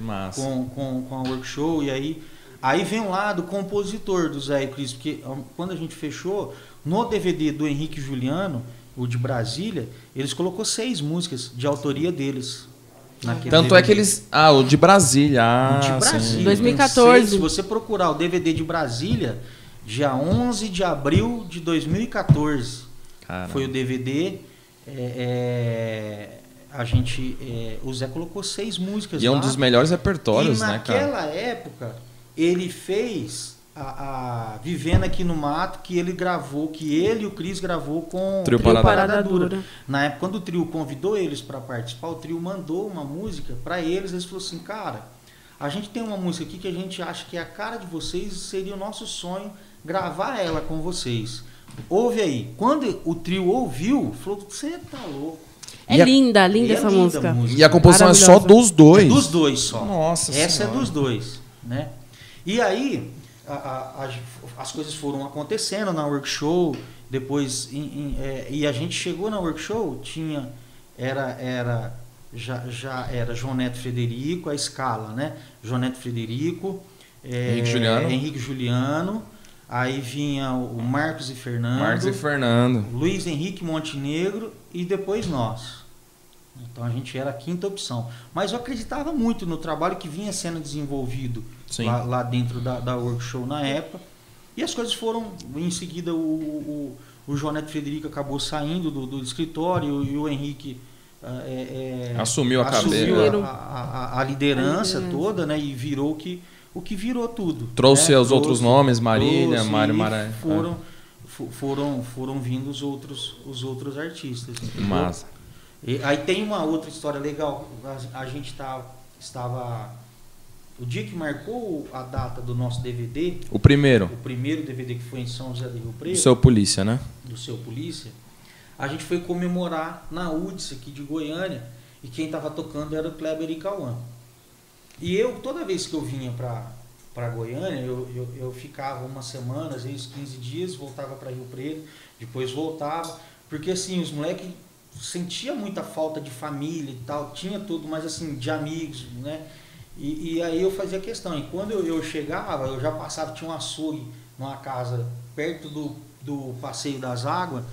Massa. com, com, com a workshop, e aí, aí vem o lado compositor do Zé e Cris, porque quando a gente fechou, no DVD do Henrique Juliano, o de Brasília, eles colocou seis músicas de autoria deles. Tanto é DVD. que eles. Ah, o de Brasília. Ah, de sim. Brasília. 2014. Tem seis. Se você procurar o DVD de Brasília, dia 11 de abril de 2014, Caramba. foi o DVD. É, é, a gente, é, o Zé colocou seis músicas E é um lá. dos melhores E repertórios, né, cara? naquela época, ele fez a, a Vivendo Aqui no Mato, que ele gravou, que ele e o Cris gravou com Trio o Parada Parada Dura. Na época, quando o trio convidou eles para participar, o trio mandou uma música para eles. Eles falaram assim: Cara, a gente tem uma música aqui que a gente acha que é a cara de vocês e seria o nosso sonho gravar ela com vocês. Ouve aí. Quando o trio ouviu, falou: Você tá louco. É a- linda, linda E é essa linda a música. música. E a composição é só dos dois. É dos dois só. Nossa Essa Senhora. é dos dois, né? E aí a- a- a- as coisas foram acontecendo na workshop, depois em- em- é, e a gente chegou na workshop tinha era era já, já era João Neto Frederico, a escala, né? João Neto Frederico, é, Henrique Juliano. Henrique Juliano, aí vinha o Marcos e Fernando, Marcos e Fernando. Luiz Henrique Montenegro e depois nós. Então a gente era a quinta opção. Mas eu acreditava muito no trabalho que vinha sendo desenvolvido lá, lá dentro da, da workshop na época. E as coisas foram, em seguida o, o, o João Neto Frederico acabou saindo do, do escritório e o Henrique ah, é, é, Assumiu a assumiu a, a- a liderança A liderança. toda, né? E virou que, o que virou tudo. Trouxe né? os outros nomes, Marília, trouxe Mário Maranhão. Foram, fo- foram, foram vindo os outros, os outros artistas. entendeu? Massa. E aí tem uma outra história legal. A, a gente tá, estava. O dia que marcou a data do nosso DVD, O primeiro, o primeiro DVD que foi em São José do Rio Preto, seu polícia, né? do seu polícia, a gente foi comemorar na UDS aqui de Goiânia e quem estava tocando era o Kleber e Cauã. E eu, toda vez que eu vinha para Goiânia, eu, eu, eu ficava uma semana, às vezes 15 dias, voltava para Rio Preto, depois voltava, porque assim, os moleques sentia muita falta de família e tal, tinha tudo, mas assim, de amigos, né? E, e aí eu fazia questão, e quando eu, eu chegava, eu já passava, tinha um açougue numa casa perto do, do Passeio das Águas,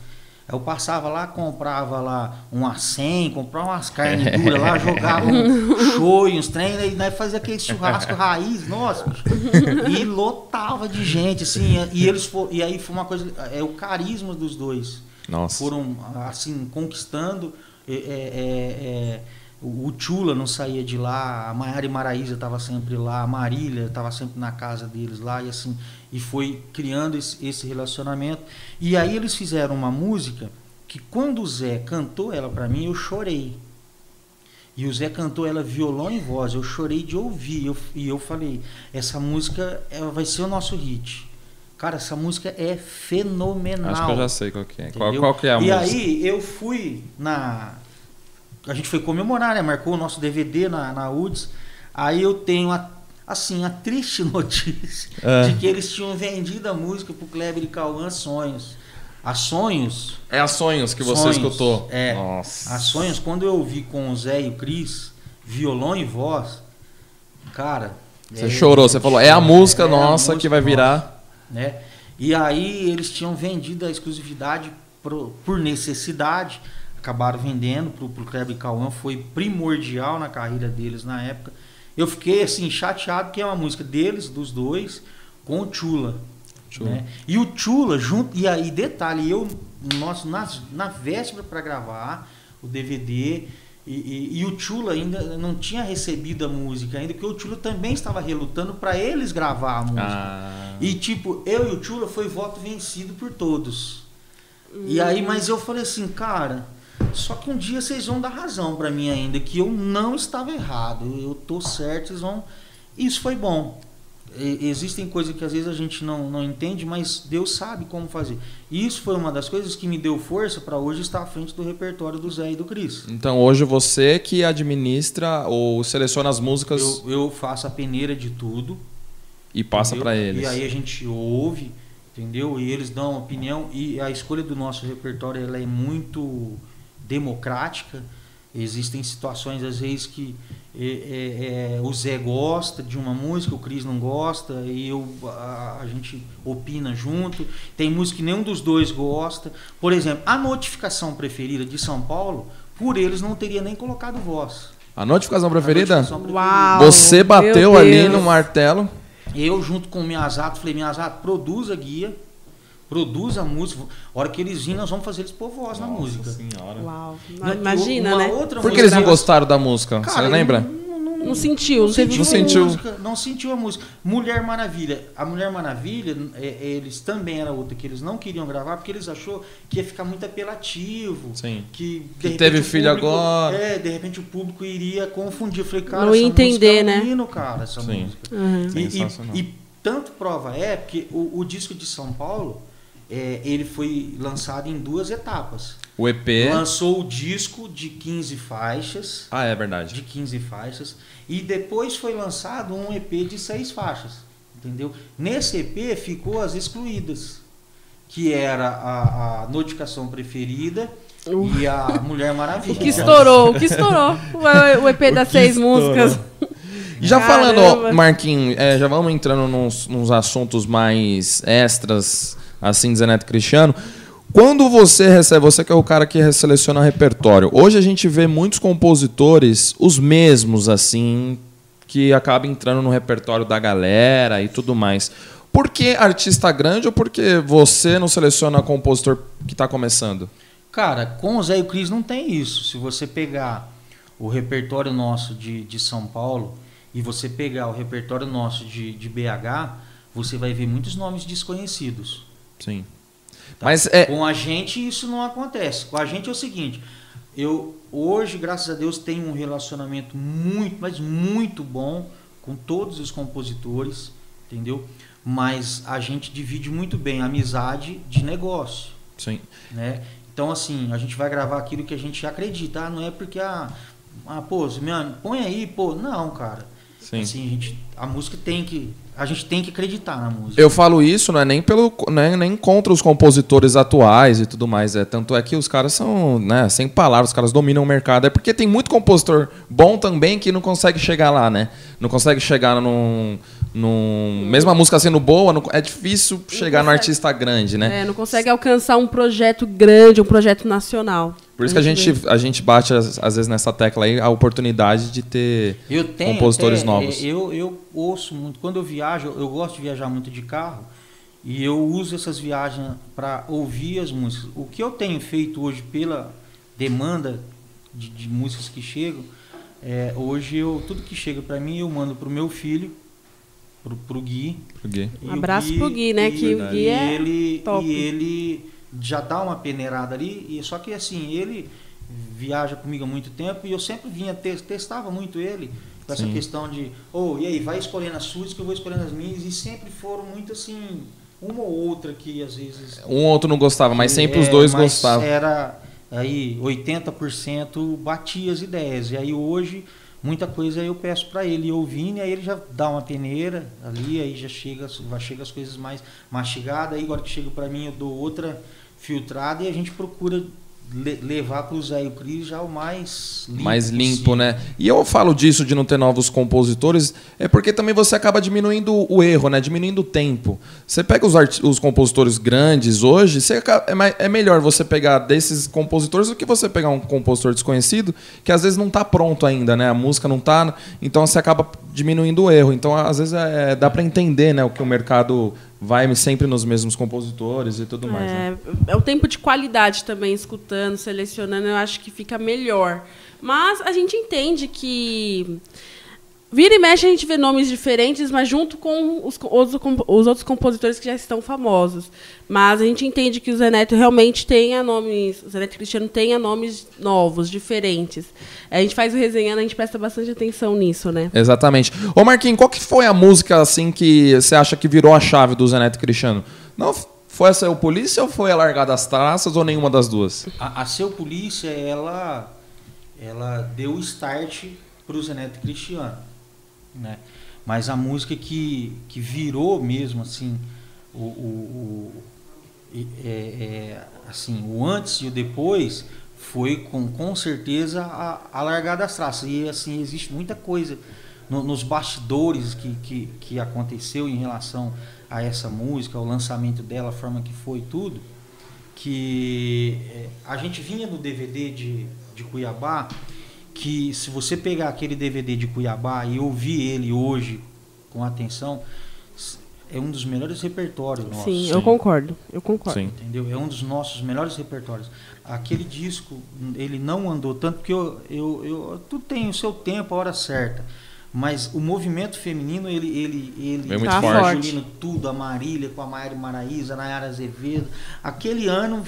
eu passava lá, comprava lá um acém, comprava umas carnes duras lá, jogava um show e uns trem, e nós fazia aquele churrasco raiz, nossa, e lotava de gente, assim, e eles for, e aí foi uma coisa, é o carisma dos dois. Nossa. foram assim conquistando é, é, é, é, o o Chula não saía de lá a Maiara e Maraísa estava sempre lá a Marília estava sempre na casa deles lá e assim e foi criando esse, esse relacionamento e aí eles fizeram uma música que quando o Zé cantou ela para mim eu chorei e o Zé cantou ela violão e voz eu chorei de ouvir eu, e eu falei essa música ela vai ser o nosso hit cara essa música é fenomenal Acho que eu já sei qual que é. Qual, Entendeu? qual que é a e música? aí eu fui na. A gente foi comemorar, né? Marcou o nosso DVD na, na UDS. Aí eu tenho a, assim, a triste notícia É. de que eles tinham vendido a música pro Kleber e Cauã Sonhos. A Sonhos, É a Sonhos que você Sonhos, escutou. é. Nossa. a Sonhos, quando eu ouvi com o Zé e o Cris, violão e voz, cara. Você chorou, você falou, é a música nossa que vai nossa, virar. né? E aí eles tinham vendido a exclusividade pro- por necessidade, acabaram vendendo pro, pro Kleber e Cauã, foi primordial na carreira deles na época. Eu fiquei assim chateado que é uma música deles, dos dois, com o Chula. Chula. né? E o Chula junto e aí detalhe, eu nossa, na, na véspera para gravar o DVD e, e- e o Chula ainda não tinha recebido a música ainda, porque o Chula também estava relutando para eles gravar a música. Ah, E tipo, eu e o Chula foi voto vencido por todos. E aí, mas eu falei assim, cara, só que um dia vocês vão dar razão pra mim ainda, que eu não estava errado, eu tô certo, vocês vão. Isso foi bom. existem coisas que às vezes a gente não, não entende, mas Deus sabe como fazer. E isso foi uma das coisas que me deu força para hoje estar à frente do repertório do Zé e do Cris. Então hoje você que administra ou seleciona as músicas. Eu, eu faço a peneira de tudo. E passa para eles. E aí a gente ouve, entendeu? E eles dão opinião. E a escolha do nosso repertório ela é muito democrática Existem situações, às vezes, que é, é, é, o Zé gosta de uma música, o Cris não gosta, e eu, a, a, gente opina junto. Tem música que nenhum dos dois gosta. Por exemplo, a notificação preferida de São Paulo, por eles não teria nem colocado voz. A notificação preferida? A notificação preferida. Uau, Você bateu ali no martelo. Eu, junto com o Miyazato, falei: Miyazato, produza guia produz a música. A hora que eles virem, nós vamos fazer eles pôr voz Nossa na música. Senhora. Uau. Imagina, né? Por que eles não gostaram da música? Cara, Você lembra? Não, não, não, sentiu, não, sentiu, não sentiu. Música, não sentiu a música. Mulher Maravilha. A Mulher Maravilha, é, é, eles também era outra que eles não queriam gravar porque eles achou que ia ficar muito apelativo. Sim. Que, que teve filho público, agora. É, de repente o público iria confundir. Eu falei, cara, não essa entender, música é um né? Menino, cara, essa Sim. música. Uhum. E, e, e tanto prova é porque o, o disco de São Paulo é, ele foi lançado em duas etapas. O EP. Lançou o disco de 15 faixas. Ah, é verdade. De 15 faixas. E depois foi lançado um EP de seis faixas. Entendeu? Nesse EP ficou as excluídas. Que era a, a notificação preferida uh. e a Mulher Maravilha. O que estourou, o que estourou. O, EP das seis estourou. músicas. Já Caramba. falando, Marquinhos, é, já vamos entrando nos, nos assuntos mais extras assim Zé Neto Cristiano. Quando você recebe, você que é o cara que seleciona repertório, hoje a gente vê muitos compositores, os mesmos assim, que acabam entrando no repertório da galera e tudo mais. Por que artista grande ou porque você não seleciona compositor que está começando? Cara, com o Zé e o Cris não tem isso. Se você pegar o repertório nosso de, de São Paulo e você pegar o repertório nosso de, de BH, você vai ver muitos nomes desconhecidos. Sim. Tá? Mas é... Com a gente isso não acontece. Com a gente é o seguinte, eu hoje, graças a Deus, tenho um relacionamento muito, mas muito bom com todos os compositores, entendeu? Mas a gente divide muito bem a amizade de negócio. Sim. Né? Então, assim, a gente vai gravar aquilo que a gente acredita. Ah, não é porque, ah, ah pô, minha, põe aí, pô. Não, cara. Sim. Assim, a, gente, a música tem que a gente tem que acreditar na música. Eu falo isso, não é nem pelo, né, nem contra os compositores atuais e tudo mais. É tanto é que os caras são, né, sem palavras, os caras dominam o mercado. É porque tem muito compositor bom também que não consegue chegar lá, né? Não consegue chegar num, num mesmo a música sendo boa, não, é difícil chegar no artista grande, né? É, não consegue alcançar um projeto grande, um projeto nacional. Por isso que a gente, a gente bate, às, às, vezes, nessa tecla aí, a oportunidade de ter tenho, compositores até, novos. Eu, eu ouço muito. Quando eu viajo, eu gosto de viajar muito de carro. E eu uso essas viagens para ouvir as músicas. O que eu tenho feito hoje pela demanda de, de músicas que chegam, é, hoje eu, tudo que chega para mim eu mando para o meu filho, pro, pro Gui. Pro Gui. Um abraço Gui, pro Gui, né? E, que o Gui é ele, top. E ele já dá uma peneirada ali, e só que assim, ele viaja comigo há muito tempo e eu sempre vinha, testava muito ele com essa Sim. questão de, oh, e aí, vai escolhendo as suas que eu vou escolhendo as minhas, e sempre foram muito assim, uma ou outra que às vezes. Um ou outro não gostava, mas sempre é, os dois gostavam. Era aí 80% batia as ideias. E aí hoje muita coisa eu peço para ele. Ouvindo, e aí ele já dá uma peneira ali, aí já chega, vai chega as coisas mais mastigadas, aí agora que chega para mim eu dou outra filtrada e a gente procura levar para o Zé e o Cris já o mais limpo, mais limpo né? E eu falo disso de não ter novos compositores, é porque também você acaba diminuindo o erro, né? Diminuindo o tempo. Você pega os, os compositores grandes hoje, você acaba, é, é, melhor você pegar desses compositores do que você pegar um compositor desconhecido, que às vezes não está pronto ainda, né? A música não está, então você acaba diminuindo o erro. Então às vezes é, dá para entender, né, o que o mercado vai sempre nos mesmos compositores e tudo mais. É, né? é o tempo de qualidade também, escutando, selecionando, eu acho que fica melhor. Mas a gente entende que Vira e mexe a gente vê nomes diferentes, mas junto com os, os, os, outros compositores que já estão famosos. Mas a gente entende que o Zé Neto realmente tenha nomes, o Zé Neto Cristiano tenha nomes novos, diferentes. A gente faz o resenhando, a gente presta bastante atenção nisso, né? Exatamente. Ô Marquinhos, qual que foi a música assim que você acha que virou a chave do Zé Neto Cristiano? Não foi a Seu Polícia ou foi a Largada das Traças ou nenhuma das duas? A, a Seu Polícia, ela, ela deu o start para o Zé Neto Cristiano né? Mas a música que, que virou mesmo assim o, o, o é, é, assim o antes e o depois foi com, com certeza a, a largada das traças e assim existe muita coisa no, nos bastidores que, que, que aconteceu em relação a essa música, o lançamento dela, a forma que foi tudo, que é, a gente vinha no DVD de, de Cuiabá que se você pegar aquele DVD de Cuiabá e ouvir ele hoje com atenção, é um dos melhores repertórios nossos. Sim, eu concordo. Eu concordo. Sim. Entendeu? É um dos nossos melhores repertórios. Aquele disco, ele não andou tanto porque eu, eu, eu tudo tem o seu tempo, a hora certa. Mas o movimento feminino, ele ele ele é muito tá forte. Juliano, tudo, a Marília com a Maíra Maraíza, a Nayara Azevedo. Aquele ano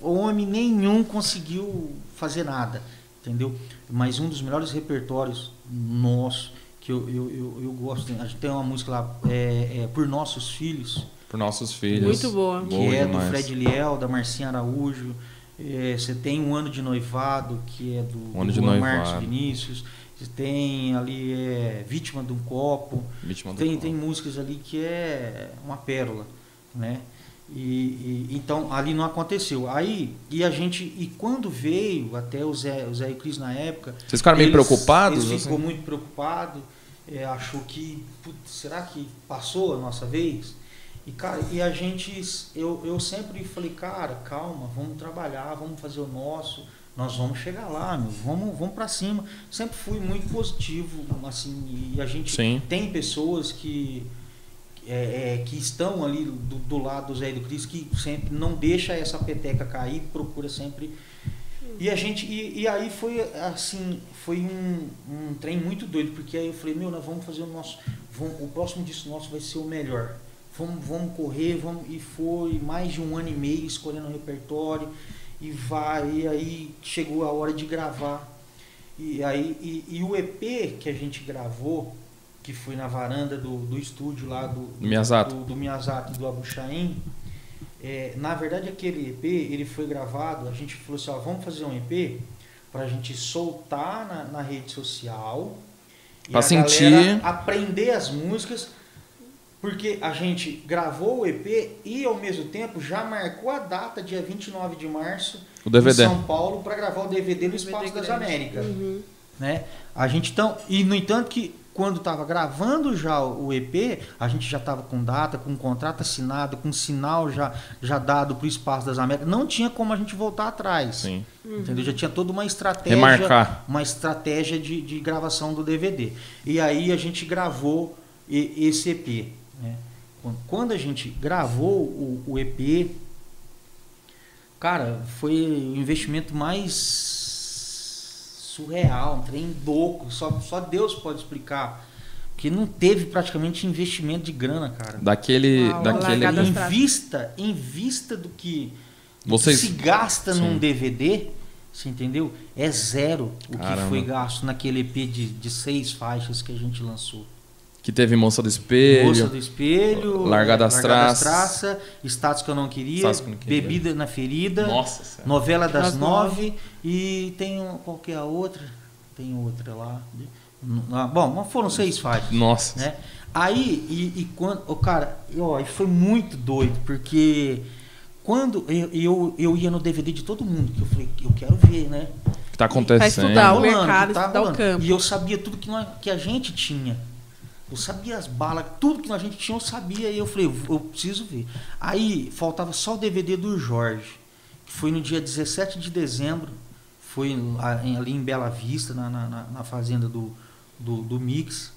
homem nenhum conseguiu fazer nada, entendeu? mas um dos melhores repertórios nosso que eu, eu, eu, eu gosto. A gente tem uma música lá, é, é, Por Nossos Filhos. Por Nossos Filhos. Muito boa. Que boa é demais. do Fred Liel, da Marcinha Araújo. É, você tem Um Ano de Noivado, que é do, um do Juan Marcos Vinícius. Você tem ali é, Vítima de um Copo. Vítima tem, copo. tem músicas ali que é uma pérola, né? E, e, então ali não aconteceu. Aí e a gente e quando veio até o Zé, o Zé e o Cris na época, vocês ficaram meio preocupados? Ele ficou muito preocupado, é, achou que putz, será que passou a nossa vez? E cara, e a gente eu, eu sempre falei, cara, calma, vamos trabalhar, vamos fazer o nosso, nós vamos chegar lá, meu, vamos vamos para cima. Sempre fui muito positivo, assim, e a gente Sim. tem pessoas que é, é, que estão ali do, do, lado do Zé e do Cris, que sempre não deixa essa peteca cair, procura sempre. E a gente. E, e aí foi assim, foi um, um trem muito doido, porque aí eu falei, meu, nós vamos fazer o nosso. Vamos, o próximo disco nosso vai ser o melhor. Vamos, vamos correr, vamos. E foi mais de um ano e meio escolhendo o repertório. E vai, e aí chegou a hora de gravar. E aí, e, e o EP que a gente gravou, que foi na varanda do, do estúdio lá do, do Miyazato do, do, Miyazato, do Abu Shain. É, na verdade, aquele EP ele foi gravado. A gente falou assim: ó, vamos fazer um EP para a gente soltar na, na rede social para sentir, aprender as músicas, porque a gente gravou o EP e ao mesmo tempo já marcou a data, dia 29 de março, o DVD. em São Paulo, para gravar o DVD no Espaço DVD das Américas. Uhum. Né? A gente então, e no entanto que quando estava gravando já o EP, a gente já estava com data, com contrato assinado, com sinal já, já dado para o Espaço das Américas. Não tinha como a gente voltar atrás. Sim. Entendeu? Já tinha toda uma estratégia. Remarcar. Uma estratégia de, de gravação do DVD. E aí a gente gravou esse EP. Né? Quando a gente gravou o, o EP, cara, foi o investimento mais surreal, um trem louco. Só, só Deus pode explicar. Que não teve praticamente investimento de grana, cara. Daquele. Ah, daquele... Em vista, em vista do que, Vocês... que se gasta Sim. num DVD, você entendeu? É zero o Caramba. que foi gasto naquele EP de, de seis faixas que a gente lançou. Que teve Moça do Espelho. Moça do Espelho. Largada das Traças. Traça, Status que eu não queria. Que não queria. Bebida na Ferida. Nossa Novela das, nove. E tem qual que é a outra? Tem outra lá. Ah, bom, mas foram seis faixas. Nossa. Né? Aí, e, e quando. Oh, cara, ó, foi muito doido, porque quando eu, eu, eu ia no DVD de todo mundo, que eu falei, eu quero ver, né? O que tá acontecendo? Pra estudar o mercado, tá estudar o campo. E eu sabia tudo que, nós, que a gente tinha. Eu sabia as balas, tudo que a gente tinha eu sabia. E eu falei, eu preciso ver. Aí faltava só o DVD do Jorge, que foi no dia 17 de dezembro. Foi ali em Bela Vista, na, na, na fazenda do, do, do, Mix.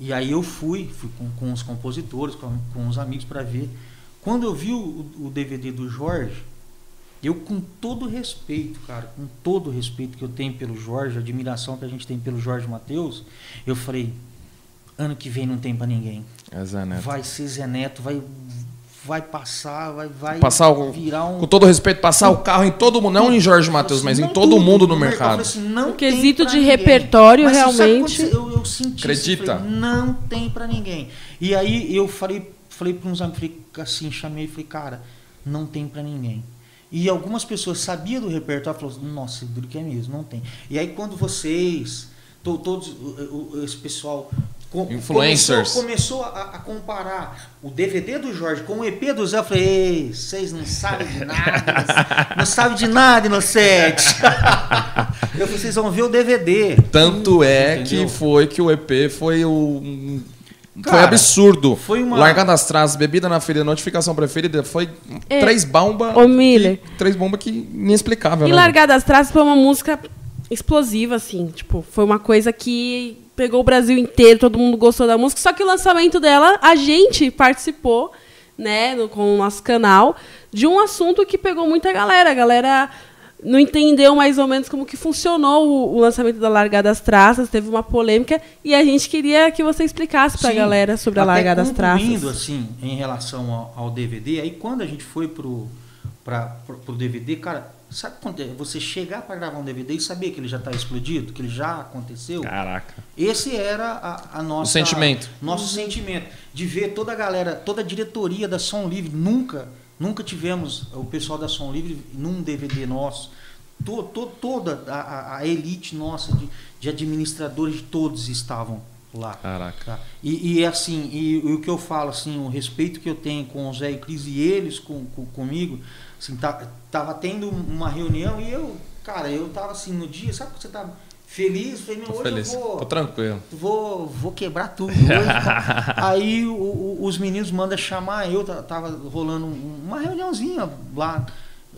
E aí eu fui, fui com, com os compositores, com, com os amigos para ver. Quando eu vi o, o DVD do Jorge, eu com todo respeito, cara, com todo respeito que eu tenho pelo Jorge, a admiração que a gente tem pelo Jorge Matheus, eu falei, ano que vem não tem para ninguém. É Zé Neto. Vai ser Zé Neto, vai, vai passar, vai, vai Passar o, virar um. Com todo respeito, passar o carro em todo mundo, não em Jorge Matheus, mas em todo tudo mundo no Eu mercado. assim, não O quesito de ninguém. repertório, Mas realmente- eu, eu senti isso, Acredita? eu falei, não tem pra ninguém. E aí eu falei, falei para uns amigos, falei assim, chamei e falei, cara, não tem pra ninguém. E algumas pessoas sabiam do repertório, falaram, nossa, duro que é mesmo, não tem. E aí quando vocês, to- todos, esse pessoal co- Influencers. começou, começou a, a comparar o DVD do Jorge com o EP do Zé, eu falei, "Ei, vocês não sabem de nada, não sabem de nada, inocente. eu falei, vocês vão ver o DVD. Tanto é Entendeu? que foi que o EP foi o. um- foi Cara, absurdo. foi uma- Largada das traças, bebida na ferida, notificação preferida, foi É. três bombas. Ô, Miller. que- Três bombas que inexplicável, E né? Largada das Traças foi uma música explosiva, assim. Tipo, foi uma coisa que pegou o Brasil inteiro, todo mundo gostou da música. Só que o lançamento dela, a gente participou, né, no- com o nosso canal, de um assunto que pegou muita galera. A galera não entendeu mais ou menos como que funcionou o, o lançamento da Largada das Traças, teve uma polêmica, e a gente queria que você explicasse pra Sim, galera sobre a Largada das Traças. assim, em relação ao, ao DVD, aí quando a gente foi pro, pra, pro, pro DVD, cara, sabe quando é você chegar para gravar um DVD e saber que ele já está explodido, que ele já aconteceu? Caraca. Esse era a, a nossa. O sentimento. Nosso sentimento. De ver toda a galera, toda a diretoria da Som Livre. Nunca, nunca tivemos o pessoal da Som Livre num DVD nosso. To, to- toda a, a- elite nossa de, de administradores, todos estavam lá. Caraca. Tá? E, e assim, e, e o que eu falo, assim, o respeito que eu tenho com o Zé e o Cris e eles com, com- comigo, assim, tá, tava tendo uma reunião e eu, cara, eu tava assim no dia, sabe quando você tá feliz? Falei, meu, hoje feliz. eu vou, Tô tranquilo. vou, vou quebrar tudo. Hoje, tá? Aí o- o- os meninos mandam chamar, eu ta- tava rolando um- uma reuniãozinha lá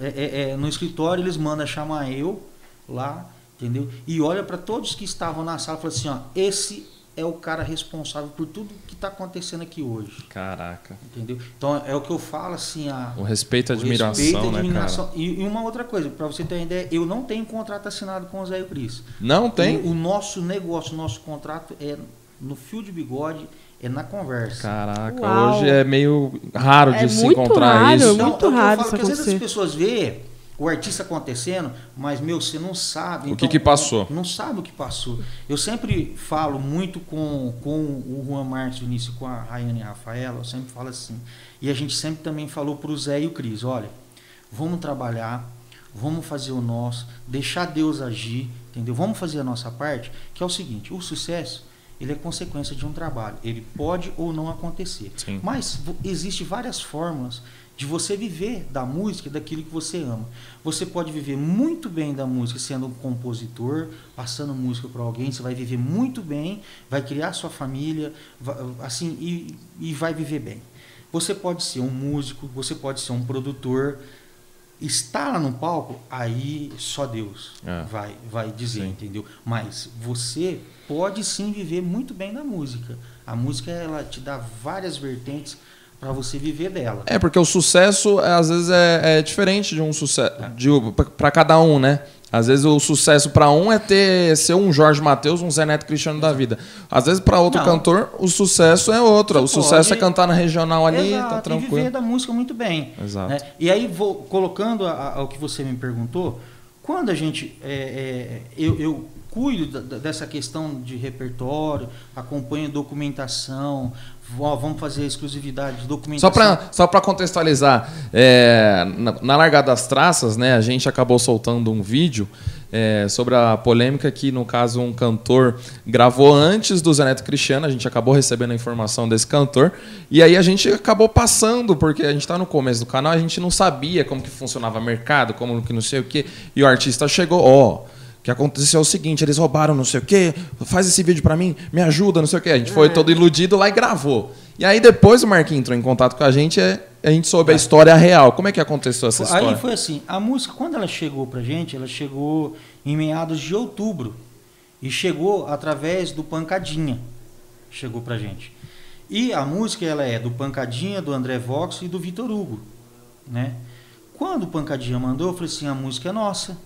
é, é, é, no escritório, eles mandam chamar eu lá, entendeu? E olha para todos que estavam na sala e fala assim, ó, esse é o cara responsável por tudo que está acontecendo aqui hoje, Caraca. entendeu? Então é o que eu falo assim, a O respeito e admiração, respeito, a né, cara? admiração. E, e uma outra coisa, para você ter uma ideia, eu não tenho contrato assinado com o Zé e o Cris. Não tem? O, o nosso negócio, o nosso contrato é no fio de bigode, é na conversa. Caraca, Uau. hoje é meio raro de É se muito encontrar raro, isso. muito é o que eu raro falo, isso que às vezes as pessoas vê o artista acontecendo, mas, meu, você não sabe. então, O que que passou? Não, não sabe o que passou. Eu sempre falo muito com, com o Juan no início, com a Rayane e a Rafaela, eu sempre falo assim. E a gente sempre também falou para o Zé e o Cris, olha, vamos trabalhar, vamos fazer o nosso, deixar Deus agir, entendeu? Vamos fazer a nossa parte, que é o seguinte, o sucesso, ele é consequência de um trabalho. Ele pode ou não acontecer. Sim. Mas existe várias fórmulas de você viver da música, daquilo que você ama. Você pode viver muito bem da música sendo um compositor, passando música para alguém, você vai viver muito bem, vai criar sua família, assim, e, e vai viver bem. Você pode ser um músico, você pode ser um produtor, estar lá no palco, aí só Deus É. vai, vai dizer, Sim. entendeu? Mas você pode sim viver muito bem da música. A música ela te dá várias vertentes para você viver dela. É, porque o sucesso, é, às vezes, é, é diferente de um sucesso. para cada um, né? Às vezes o sucesso para um é ter ser um Jorge Mateus, um Zé Neto Cristiano da vida. Às vezes para outro Não. cantor, o sucesso é outro. Você o sucesso pode- é cantar na regional ali, Exato, tá E viver tranquilo. da música muito bem. Exato. né? E aí, vou, colocando ao que você me perguntou, quando a gente. é, é, eu, eu cuido da- dessa questão de repertório, acompanho documentação, vamos fazer exclusividade de Só documentação. para só pra contextualizar, é, na, na largada das traças, né, a gente acabou soltando um vídeo é, sobre a polêmica que, no caso, um cantor gravou antes do Zé Neto Cristiano. A gente acabou recebendo a informação desse cantor. E aí a gente acabou passando, porque a gente está no começo do canal, a gente não sabia como que funcionava mercado, como que não sei o quê. E o artista chegou, ó. O que aconteceu é o seguinte, eles roubaram não sei o quê, faz esse vídeo pra mim, me ajuda, não sei o quê. A gente foi todo iludido lá e gravou. E aí depois o Marquinhos entrou em contato com a gente, é, a gente soube a história real. Como é que aconteceu essa história? Aí foi assim, a música, quando ela chegou pra gente, ela chegou em meados de outubro. E chegou através do Pancadinha. Chegou pra gente. E a música ela é do Pancadinha, do André Vox e do Vitor Hugo. Né? Quando o Pancadinha mandou, eu falei assim, a música é nossa.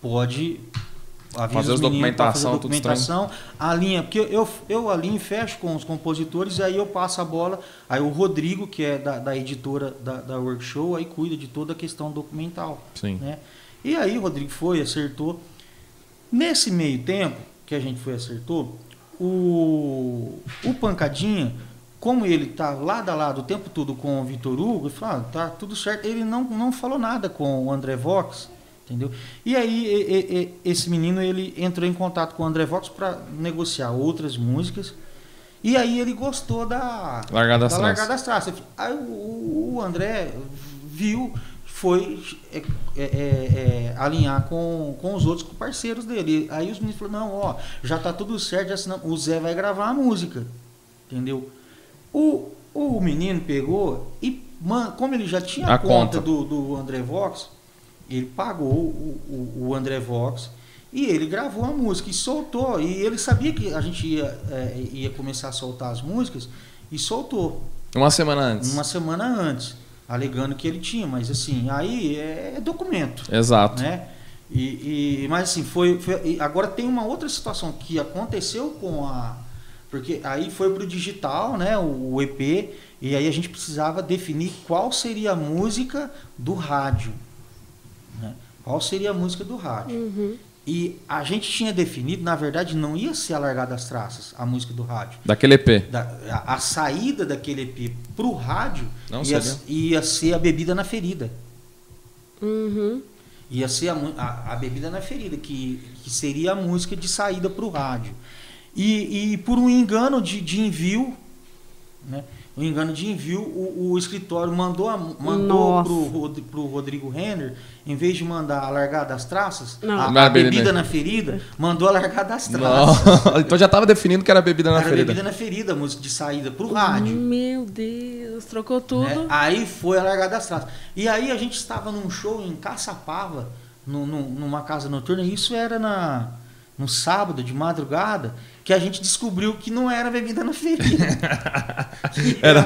Pode. avisa Fazer os pra fazer documentação, a tudo documentação, alinha, porque eu, eu alinho e fecho com os compositores, e aí eu passo a bola, aí o Rodrigo, que é da, da editora da, da Workshow, aí cuida de toda a questão documental. Sim. Né? E aí o Rodrigo foi, acertou. Nesse meio tempo que a gente foi acertou, o, o Pancadinha, como ele tá lado a lado o tempo todo com o Vitor Hugo, ele falou, ah, tá tudo certo. Ele não, não falou nada com o André Vox, entendeu? E aí e- e- esse menino ele entrou em contato com o André Vox para negociar outras músicas. E aí ele gostou da Largada das da Traças. Largada das Traças. Aí o, o André viu, foi é, é, é, alinhar com, com os outros parceiros dele. Aí os meninos falaram, não, ó, já tá tudo certo, já o Zé vai gravar a música. Entendeu? O, o menino pegou e, man- como ele já tinha a conta, conta. do, do André Vox, ele pagou o, o, o André Vox e ele gravou a música e soltou. E ele sabia que a gente ia, é, ia começar a soltar as músicas e soltou Uma semana antes. uma semana antes, alegando que ele tinha, mas assim, aí é, é documento, Exato. né? E, e- mas assim, foi, foi- agora tem uma outra situação que aconteceu com a porque aí foi pro digital, né, o, o EP, e aí a gente precisava definir qual seria a música do rádio? Qual seria a música do rádio? Uhum. E a gente tinha definido, na verdade, não ia ser a largada das traças, a música do rádio Daquele EP. da- a, a saída daquele EP pro rádio Não ia, ia ser a bebida na ferida. Uhum. Ia ser a, a, a bebida na ferida, que, que seria a música de saída pro rádio. E, e por um engano de, de envio, né? Um engano de envio, o, o escritório mandou, a, mandou pro, pro Rodrigo Renner, em vez de mandar a largada das traças, Não. a, Na a bebida na ferida, mandou a largada das traças. Não. então já estava definindo que era bebida na Era ferida. bebida na ferida, a música de saída pro rádio. Meu Deus, trocou tudo. né? Aí foi a largada das traças. E aí a gente estava num show em Caçapava, no, no- numa casa noturna, e isso era na, no sábado, de madrugada, que a gente descobriu que não era bebida na ferida. Era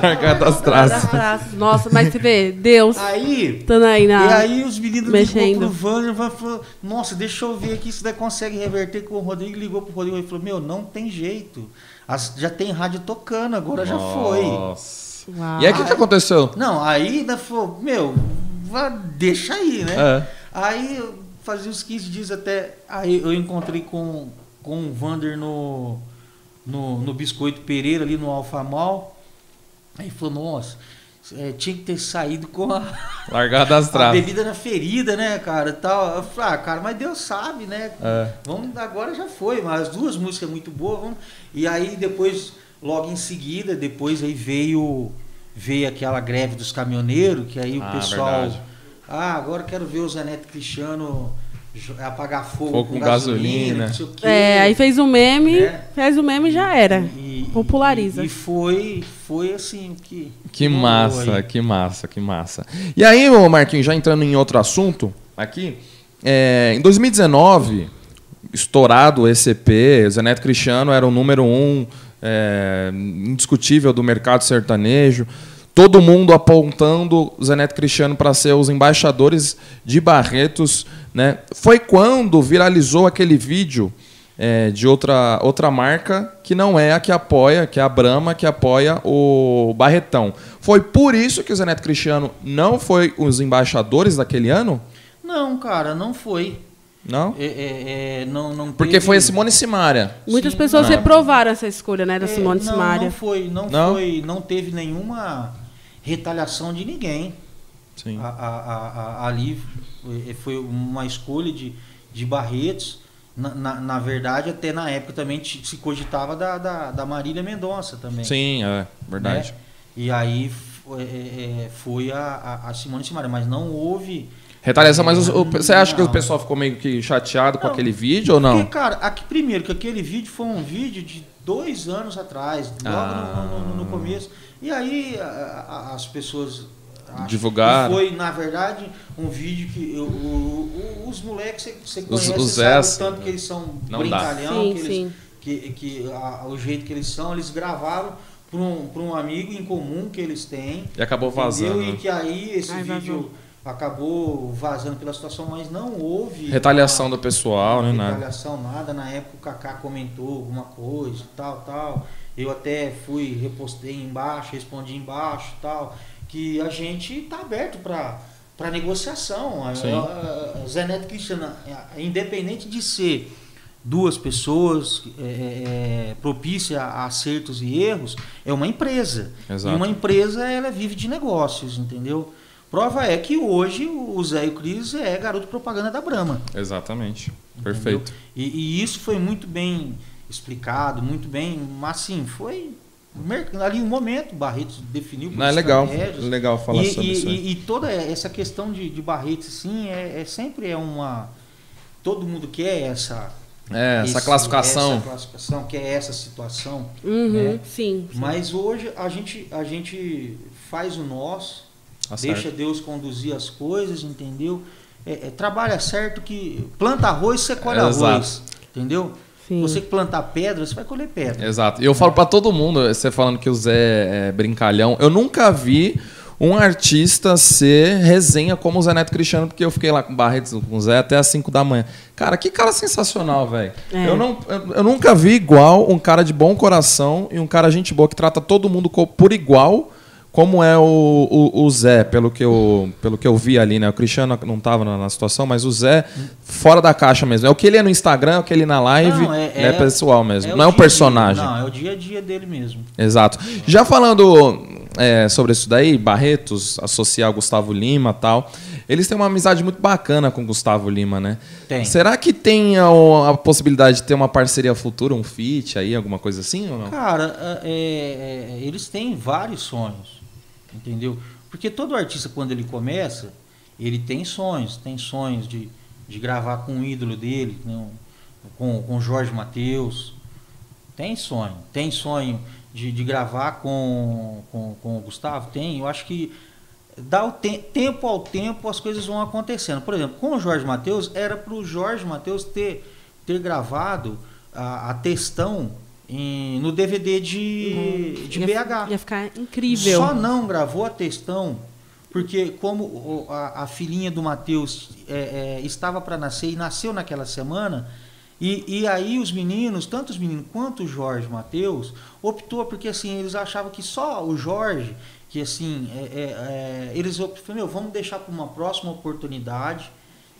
traças. traças. Nossa, mas você vê, Deus Aí. aí na. E aí os meninos Mexendo. ligou pro Vander e falou, nossa, deixa eu ver aqui se daí consegue reverter com o Rodrigo. Ligou pro Rodrigo e falou, meu, não tem jeito. As- já tem rádio tocando, agora já foi. Nossa. E aí o que, que aconteceu? Não, aí ainda falou, meu, vá- deixa aí, né? É. Aí eu fazia uns 15 dias até. Aí eu encontrei com, com o Vander no, no, no Biscoito Pereira, ali no Alfamal. Aí falou, nossa, é, tinha que ter saído com a, Largada das a traças. bebida na ferida, né, cara? Tal. Eu falei, ah, cara, mas Deus sabe, né? É. Vamos, agora já foi, mas as duas músicas muito boas. Vamos... E aí depois, logo em seguida, depois aí veio, veio aquela greve dos caminhoneiros, que aí o Ah, pessoal. verdade. Ah, agora quero ver o Zé Neto Cristiano apagar fogo, Fogo com, com gasolina, gasolina. não sei o quê. É, aí fez o meme, Né? fez o meme e já era. E- Populariza. E, e foi, foi assim que. Que massa, aí. que massa, que massa. E aí, ô Marquinhos, já entrando em outro assunto aqui, é, em 2019, estourado o ECP, Zé Neto Cristiano era o número um é, indiscutível do mercado sertanejo. Todo mundo apontando Zé Neto Cristiano para ser os embaixadores de Barretos. Né? Foi quando viralizou aquele vídeo é, de outra, outra marca que não é a que apoia, que é a Brahma, que apoia o Barretão. Foi por isso que o Zé Neto Cristiano não foi os embaixadores daquele ano? Não, cara, não foi. Não? É, é, é, não, não Porque teve- foi a Simone Simaria. Muitas Sim, pessoas não. reprovaram essa escolha, né, da É, Simone não, Simaria. Não foi, não, Não? foi, não teve nenhuma retaliação de ninguém. Sim. A, a, a, ali foi uma escolha de, de Barretos. Na, na, na verdade, até na época também se cogitava da, da, da Marília Mendonça também. Sim, é verdade. né? E aí foi, é, é, foi a, a, Simone Simaria, mas não houve. Retaliação, mas o- você acha que o pessoal ficou meio que chateado com Não. aquele vídeo ou Porque, não? cara, aqui, primeiro, que aquele vídeo foi um vídeo de dois anos atrás, logo Ah. no, no- no começo. E aí a- a- as pessoas. que Foi, na verdade, um vídeo que eu- o- o- os moleques você- você Os- conhece, os sabe o tanto que eles são Não brincalhão, Sim, que, eles, que, que a- o jeito que eles são, eles gravaram para um, pra um amigo em comum que eles têm. E acabou Entendeu? vazando. E que aí esse Ai, vídeo acabou vazando pela situação, mas não houve. Retaliação do pessoal, né? Nada. Retaliação, nada. Na época o Kaká comentou alguma coisa, tal, tal. Eu até fui, repostei embaixo, respondi embaixo, tal. Que a gente tá aberto para para negociação. A, a, a Zé Neto Cristiano, independente de ser duas pessoas é, é, é, propícia a acertos e erros, é uma empresa. Exato. E uma empresa ela vive de negócios, entendeu? Prova é que hoje o Zé e o Cris é garoto propaganda da Brahma. Exatamente. Entendeu? Perfeito. E, e, isso foi muito bem explicado, muito bem, mas assim, foi ali um momento, Barretos definiu Não, é legal, legal falar e, sobre e, isso. E, e, toda essa questão de, de Barretos, sim, é, é sempre é uma todo mundo quer essa é, essa classificação. Essa classificação, que é essa situação. Uhum, né? sim, sim, Mas hoje a gente, a gente faz o nosso, tá deixa certo. Deus conduzir as coisas, entendeu? É, é, trabalha certo que planta arroz, você colhe é, arroz. Exato. Entendeu? Sim. Você que plantar pedra, você vai colher pedra. Exato. E eu falo para todo mundo, você falando que o Zé é brincalhão, eu nunca vi um artista ser resenha como o Zé Neto Cristiano, porque eu fiquei lá com Barretos, com o Zé até as 5 da manhã. Cara, que cara sensacional, velho. É. Eu, não, eu, eu, nunca vi igual um cara de bom coração e um cara gente boa que trata todo mundo por igual, como é o, o, o Zé, pelo que, eu, pelo que eu vi ali, né? O Cristiano não estava na, na, situação, mas o Zé, fora da caixa mesmo. É o que ele é no Instagram, é o que ele é na live, não, é, é, é, pessoal mesmo, é não é um personagem. Dia, não, é o dia a dia dele mesmo. Exato. Já falando é, sobre isso daí, Barretos, associar Gustavo Lima tal. Eles têm uma amizade muito bacana com o Gustavo Lima, né? Tem. Será que tem a, a possibilidade de ter uma parceria futura, um feat aí, alguma coisa assim ou não? Cara, é, eles têm vários sonhos, entendeu? Porque todo artista, quando ele começa, ele tem sonhos. Tem sonhos de, de gravar com um ídolo dele, né? com, com Jorge Matheus. Tem sonho. Tem sonho de, de gravar com, com, com o Gustavo? Tem. Eu acho que dá o te tempo ao tempo as coisas vão acontecendo. Por exemplo, com o Jorge Matheus, era para o Jorge Matheus ter, ter gravado a, a textão em, no DVD de, uhum. de ia, BH. Ia ficar incrível. Só não gravou a textão porque como a, a filhinha do Matheus é, é, estava para nascer e nasceu naquela semana, e, e aí os meninos, tanto os meninos quanto o Jorge Matheus, optou porque assim, eles achavam que só o Jorge, que assim, é, é, é, eles optaram, meu, vamos deixar para uma próxima oportunidade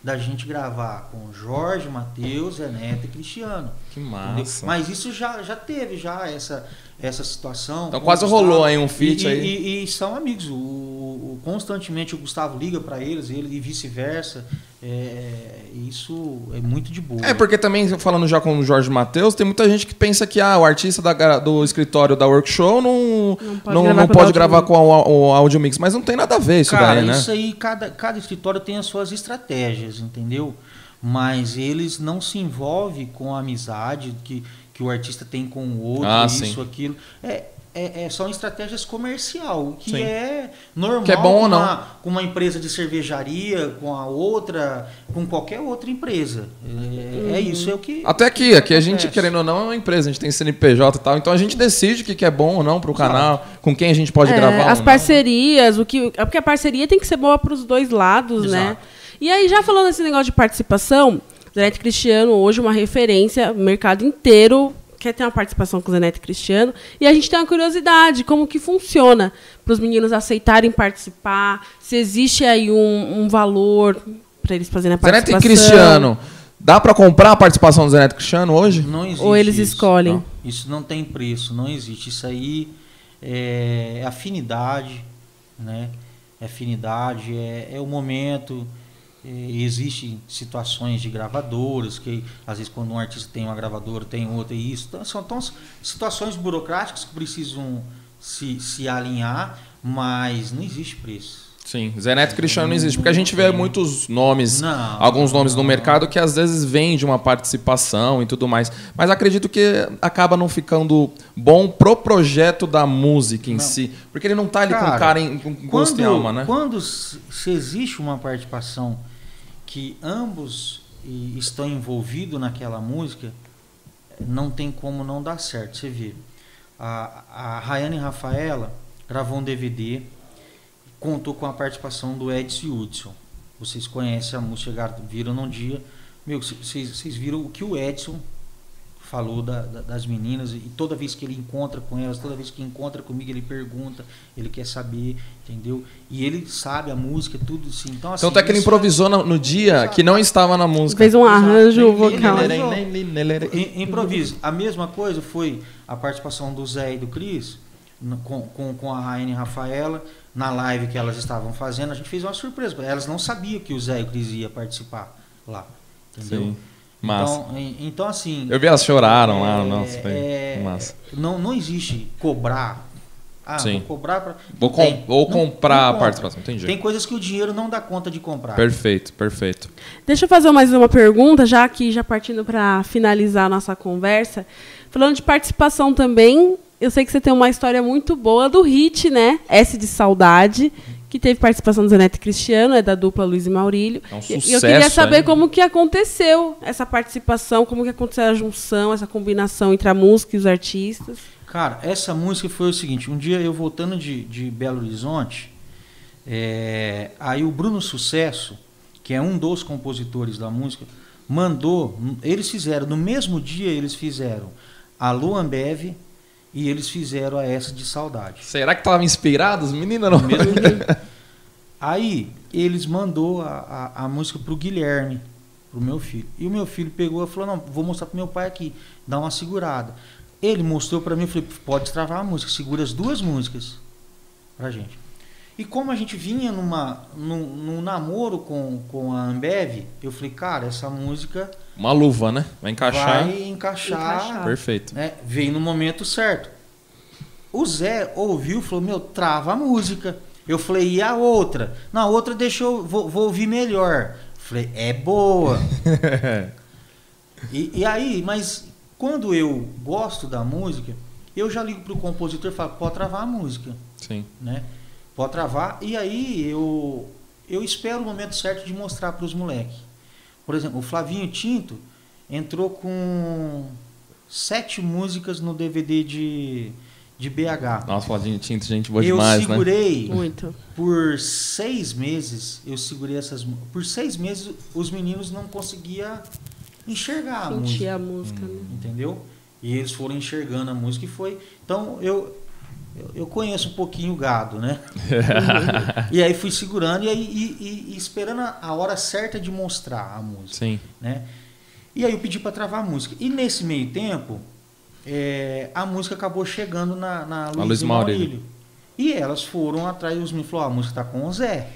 da gente gravar com Jorge, Matheus, Neto e Cristiano. Que massa. Entendeu? Mas isso já, já teve já essa, essa situação. Então quase rolou aí um feat e, aí. E, e, são amigos. O, o, constantemente o Gustavo liga para eles, ele e vice-versa. É, isso é muito de boa. É, porque também, falando já com o Jorge Matheus, tem muita gente que pensa que ah, o artista da, do escritório da Workshop não, não pode não, gravar, não pode gravar com o, o audio mix. Mas não tem nada a ver isso Cara, daí, né? Isso aí, cada, cada escritório tem as suas estratégias, entendeu? Mas eles não se envolvem com a amizade que, que o artista tem com o outro, ah, isso, sim. aquilo. É, é, é, são estratégias comercial, que Sim. é normal que é bom com, não. Uma, com uma empresa de cervejaria, com a outra, com qualquer outra empresa. É, é isso, é o que. Até aqui, aqui a gente, querendo ou não, é uma empresa, a gente tem CNPJ e tal, então a gente decide o que é bom ou não para o canal, com quem a gente pode é, gravar. As parcerias, o que. É porque a parceria tem que ser boa para os dois lados, né? Exato. né? E aí, já falando esse negócio de participação, Zanetti Cristiano, hoje uma referência, o mercado inteiro quer ter uma participação com o Zeneto Cristiano. E a gente tem uma curiosidade, como que funciona para os meninos aceitarem participar, se existe aí um, um valor para eles fazerem a participação. Zeneto e Cristiano, dá para comprar a participação do Zeneto Cristiano hoje? Não existe Ou eles isso, escolhem? Não. Isso não tem preço, não existe. Isso aí é afinidade, né? É afinidade, é, é o momento Existem situações de gravadoras, que às vezes quando um artista tem uma gravadora, tem outra e isso. Então, são então, situações burocráticas que precisam se, se alinhar, mas não existe preço. Sim, Zé Neto Cristiano não existe, porque a gente vê muitos nomes, não, alguns nomes no mercado que às vezes vêm de uma participação e tudo mais. Mas acredito que acaba não ficando bom pro projeto da música em não. si. Porque ele não está ali cara, com cara em com gosto quando, e alma, né? Quando se existe uma participação que ambos estão envolvidos naquela música, não tem como não dar certo. Você vê, a, a Rayane Rafaela gravou um DVD contou com a participação do Edson Hudson. Vocês conhecem a música, viram num dia. Meu, vocês viram o que o Edson falou da, da, das meninas e toda vez que ele encontra com elas, toda vez que encontra comigo, ele pergunta, ele quer saber, entendeu? E ele sabe a música, tudo assim. Então, assim, Tanto é que ele improvisou no, no dia Exato. que não estava na música. Fez um arranjo vocal. Improviso. A mesma coisa foi a participação do Zé e do Cris com, com, com a Raine e Rafaela na live que elas estavam fazendo. A gente fez uma surpresa. Elas não sabiam que o Zé e o Cris ia participar lá. Entendeu? Sim. Massa. Então, então, assim. Eu vi elas choraram é, lá, nossa, foi é, massa. Não, não existe cobrar. Ah, Sim. vou cobrar pra... Vou com, Tem. ou comprar não, não a participação, entendi. Tem coisas que o dinheiro não dá conta de comprar. Perfeito, perfeito. Deixa eu fazer mais uma pergunta, já aqui, já partindo para finalizar a nossa conversa. Falando de participação também, eu sei que você tem uma história muito boa do hit, né? S de Saudade, que teve participação do Zanetti Cristiano, é da dupla Luiz e Maurílio. É um sucesso, e eu queria saber aí. como que aconteceu essa participação, como que aconteceu a junção, essa combinação entre a música e os artistas. Cara, essa música foi o seguinte, um dia eu voltando de, de Belo Horizonte, é, aí o Bruno Sucesso, que é um dos compositores da música, mandou, eles fizeram, no mesmo dia eles fizeram a Luan Beve, e eles fizeram a essa de saudade. Será que estavam inspirados, menina? Não. Mesmo Aí eles mandou a, a, a música pro Guilherme, pro meu filho. E o meu filho pegou e falou: "Não, vou mostrar pro meu pai aqui, dá uma segurada". Ele mostrou para mim, eu falei: "Pode travar a música, segura as duas músicas pra gente". E como a gente vinha numa, num, num, namoro com, com a Ambev, eu falei, cara, essa música. Uma luva, né? Vai encaixar. Vai encaixar. encaixar. Perfeito. Né? Veio no momento certo. O Zé ouviu e falou: Meu, trava a música. Eu falei, e a outra? Na outra deixou, vou, vou ouvir melhor. Falei, é boa. e, e aí, mas quando eu gosto da música, eu já ligo pro compositor e falo, pode travar a música. Sim. Né? Pode travar. E aí eu, eu espero o momento certo de mostrar para os moleques. Por exemplo, o Flavinho Tinto entrou com sete músicas no DVD de, de BH. Nossa, Flavinho Tinto, gente boa eu demais, né? segurei né? Muito. por seis meses, eu segurei essas Por seis meses os meninos não conseguiam enxergar Sentir a música. a música, né? Entendeu? E eles foram enxergando a música e foi. Então eu, eu, eu conheço um pouquinho o gado, né? e aí fui segurando e, aí, e, e, esperando a hora certa de mostrar a música. Sim. Né? E aí eu pedi para travar a música. E nesse meio tempo, é, a música acabou chegando na, na Luiz, Luiz Maurílio. Maurílio. E elas foram atrás, os meninos falaram, a música tá com o Zé.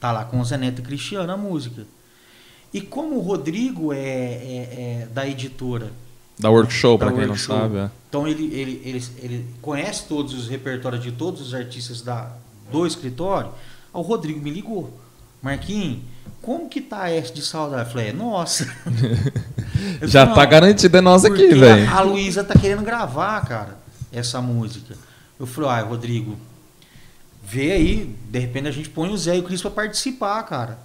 Tá lá com o Zé Neto e Cristiano a música. E como o Rodrigo é, é, é da editora da workshop, para quem workshop. não sabe. É. Então ele, ele, ele, ele conhece todos os repertórios de todos os artistas da, do escritório. O Rodrigo me ligou. Marquinhos, como que tá essa de saudade? Eu falei, é nossa. Eu Já falei, tá garantida nossa aqui, velho. A, a Luísa tá querendo gravar, cara, essa música. Eu falei, ah, Rodrigo, vê aí, de repente a gente põe o Zé e o Cris pra participar, cara.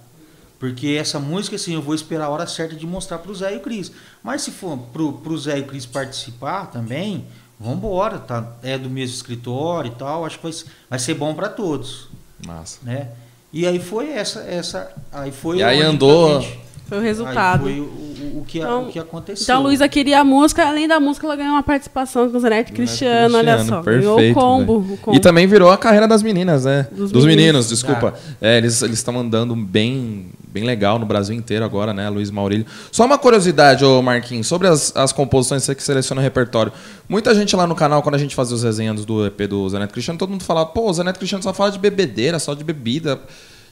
Porque essa música, assim, eu vou esperar a hora certa de mostrar pro Zé e o Cris. Mas se for pro, pro Zé e o Cris participar também, vambora, tá? É do mesmo escritório e tal, acho que vai, vai ser bom para todos. Massa. Né? E aí foi essa, essa aí foi E aí andou foi o resultado. Aí foi o, o, que, então, o que aconteceu. Então a Luísa queria a música, além da música, ela ganhou uma participação com o Zanetti Cristiano, Cristiano, olha só. Perfeito, ganhou o combo, o combo, E também virou a carreira das meninas, né? Dos, Dos meninos, meninos, desculpa. Ah. É, eles estão andando bem bem legal no Brasil inteiro agora, né? Luiz Maurílio. Só uma curiosidade, ô Marquinhos, sobre as, as composições você que seleciona o repertório. Muita gente lá no canal, quando a gente fazia os resenhas do EP do Zanetti Cristiano, todo mundo falava, pô, o Zanetti Cristiano só fala de bebedeira, só de bebida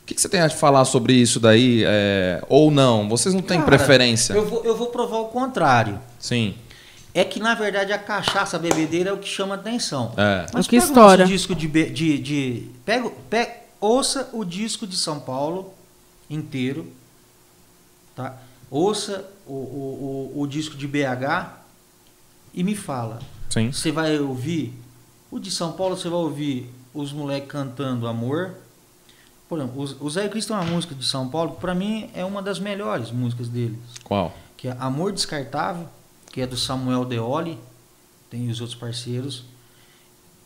que, que você tem a falar sobre isso daí? É, ou não? Vocês não têm Cara, preferência? Eu vou, eu vou provar o contrário. Sim. É que, na verdade, a cachaça, a bebedeira é o que chama atenção. É. Mas que história. O disco de, de, de pega, pega, ouça o disco de São Paulo inteiro. Tá? Ouça o, o, o, o disco de BH e me fala. Sim. Você vai ouvir o de São Paulo, você vai ouvir os moleques cantando amor por exemplo, o Zé Cristo é uma música de São Paulo, para mim é uma das melhores músicas dele. Qual? Que é Amor Descartável, que é do Samuel Deoli, tem os outros parceiros.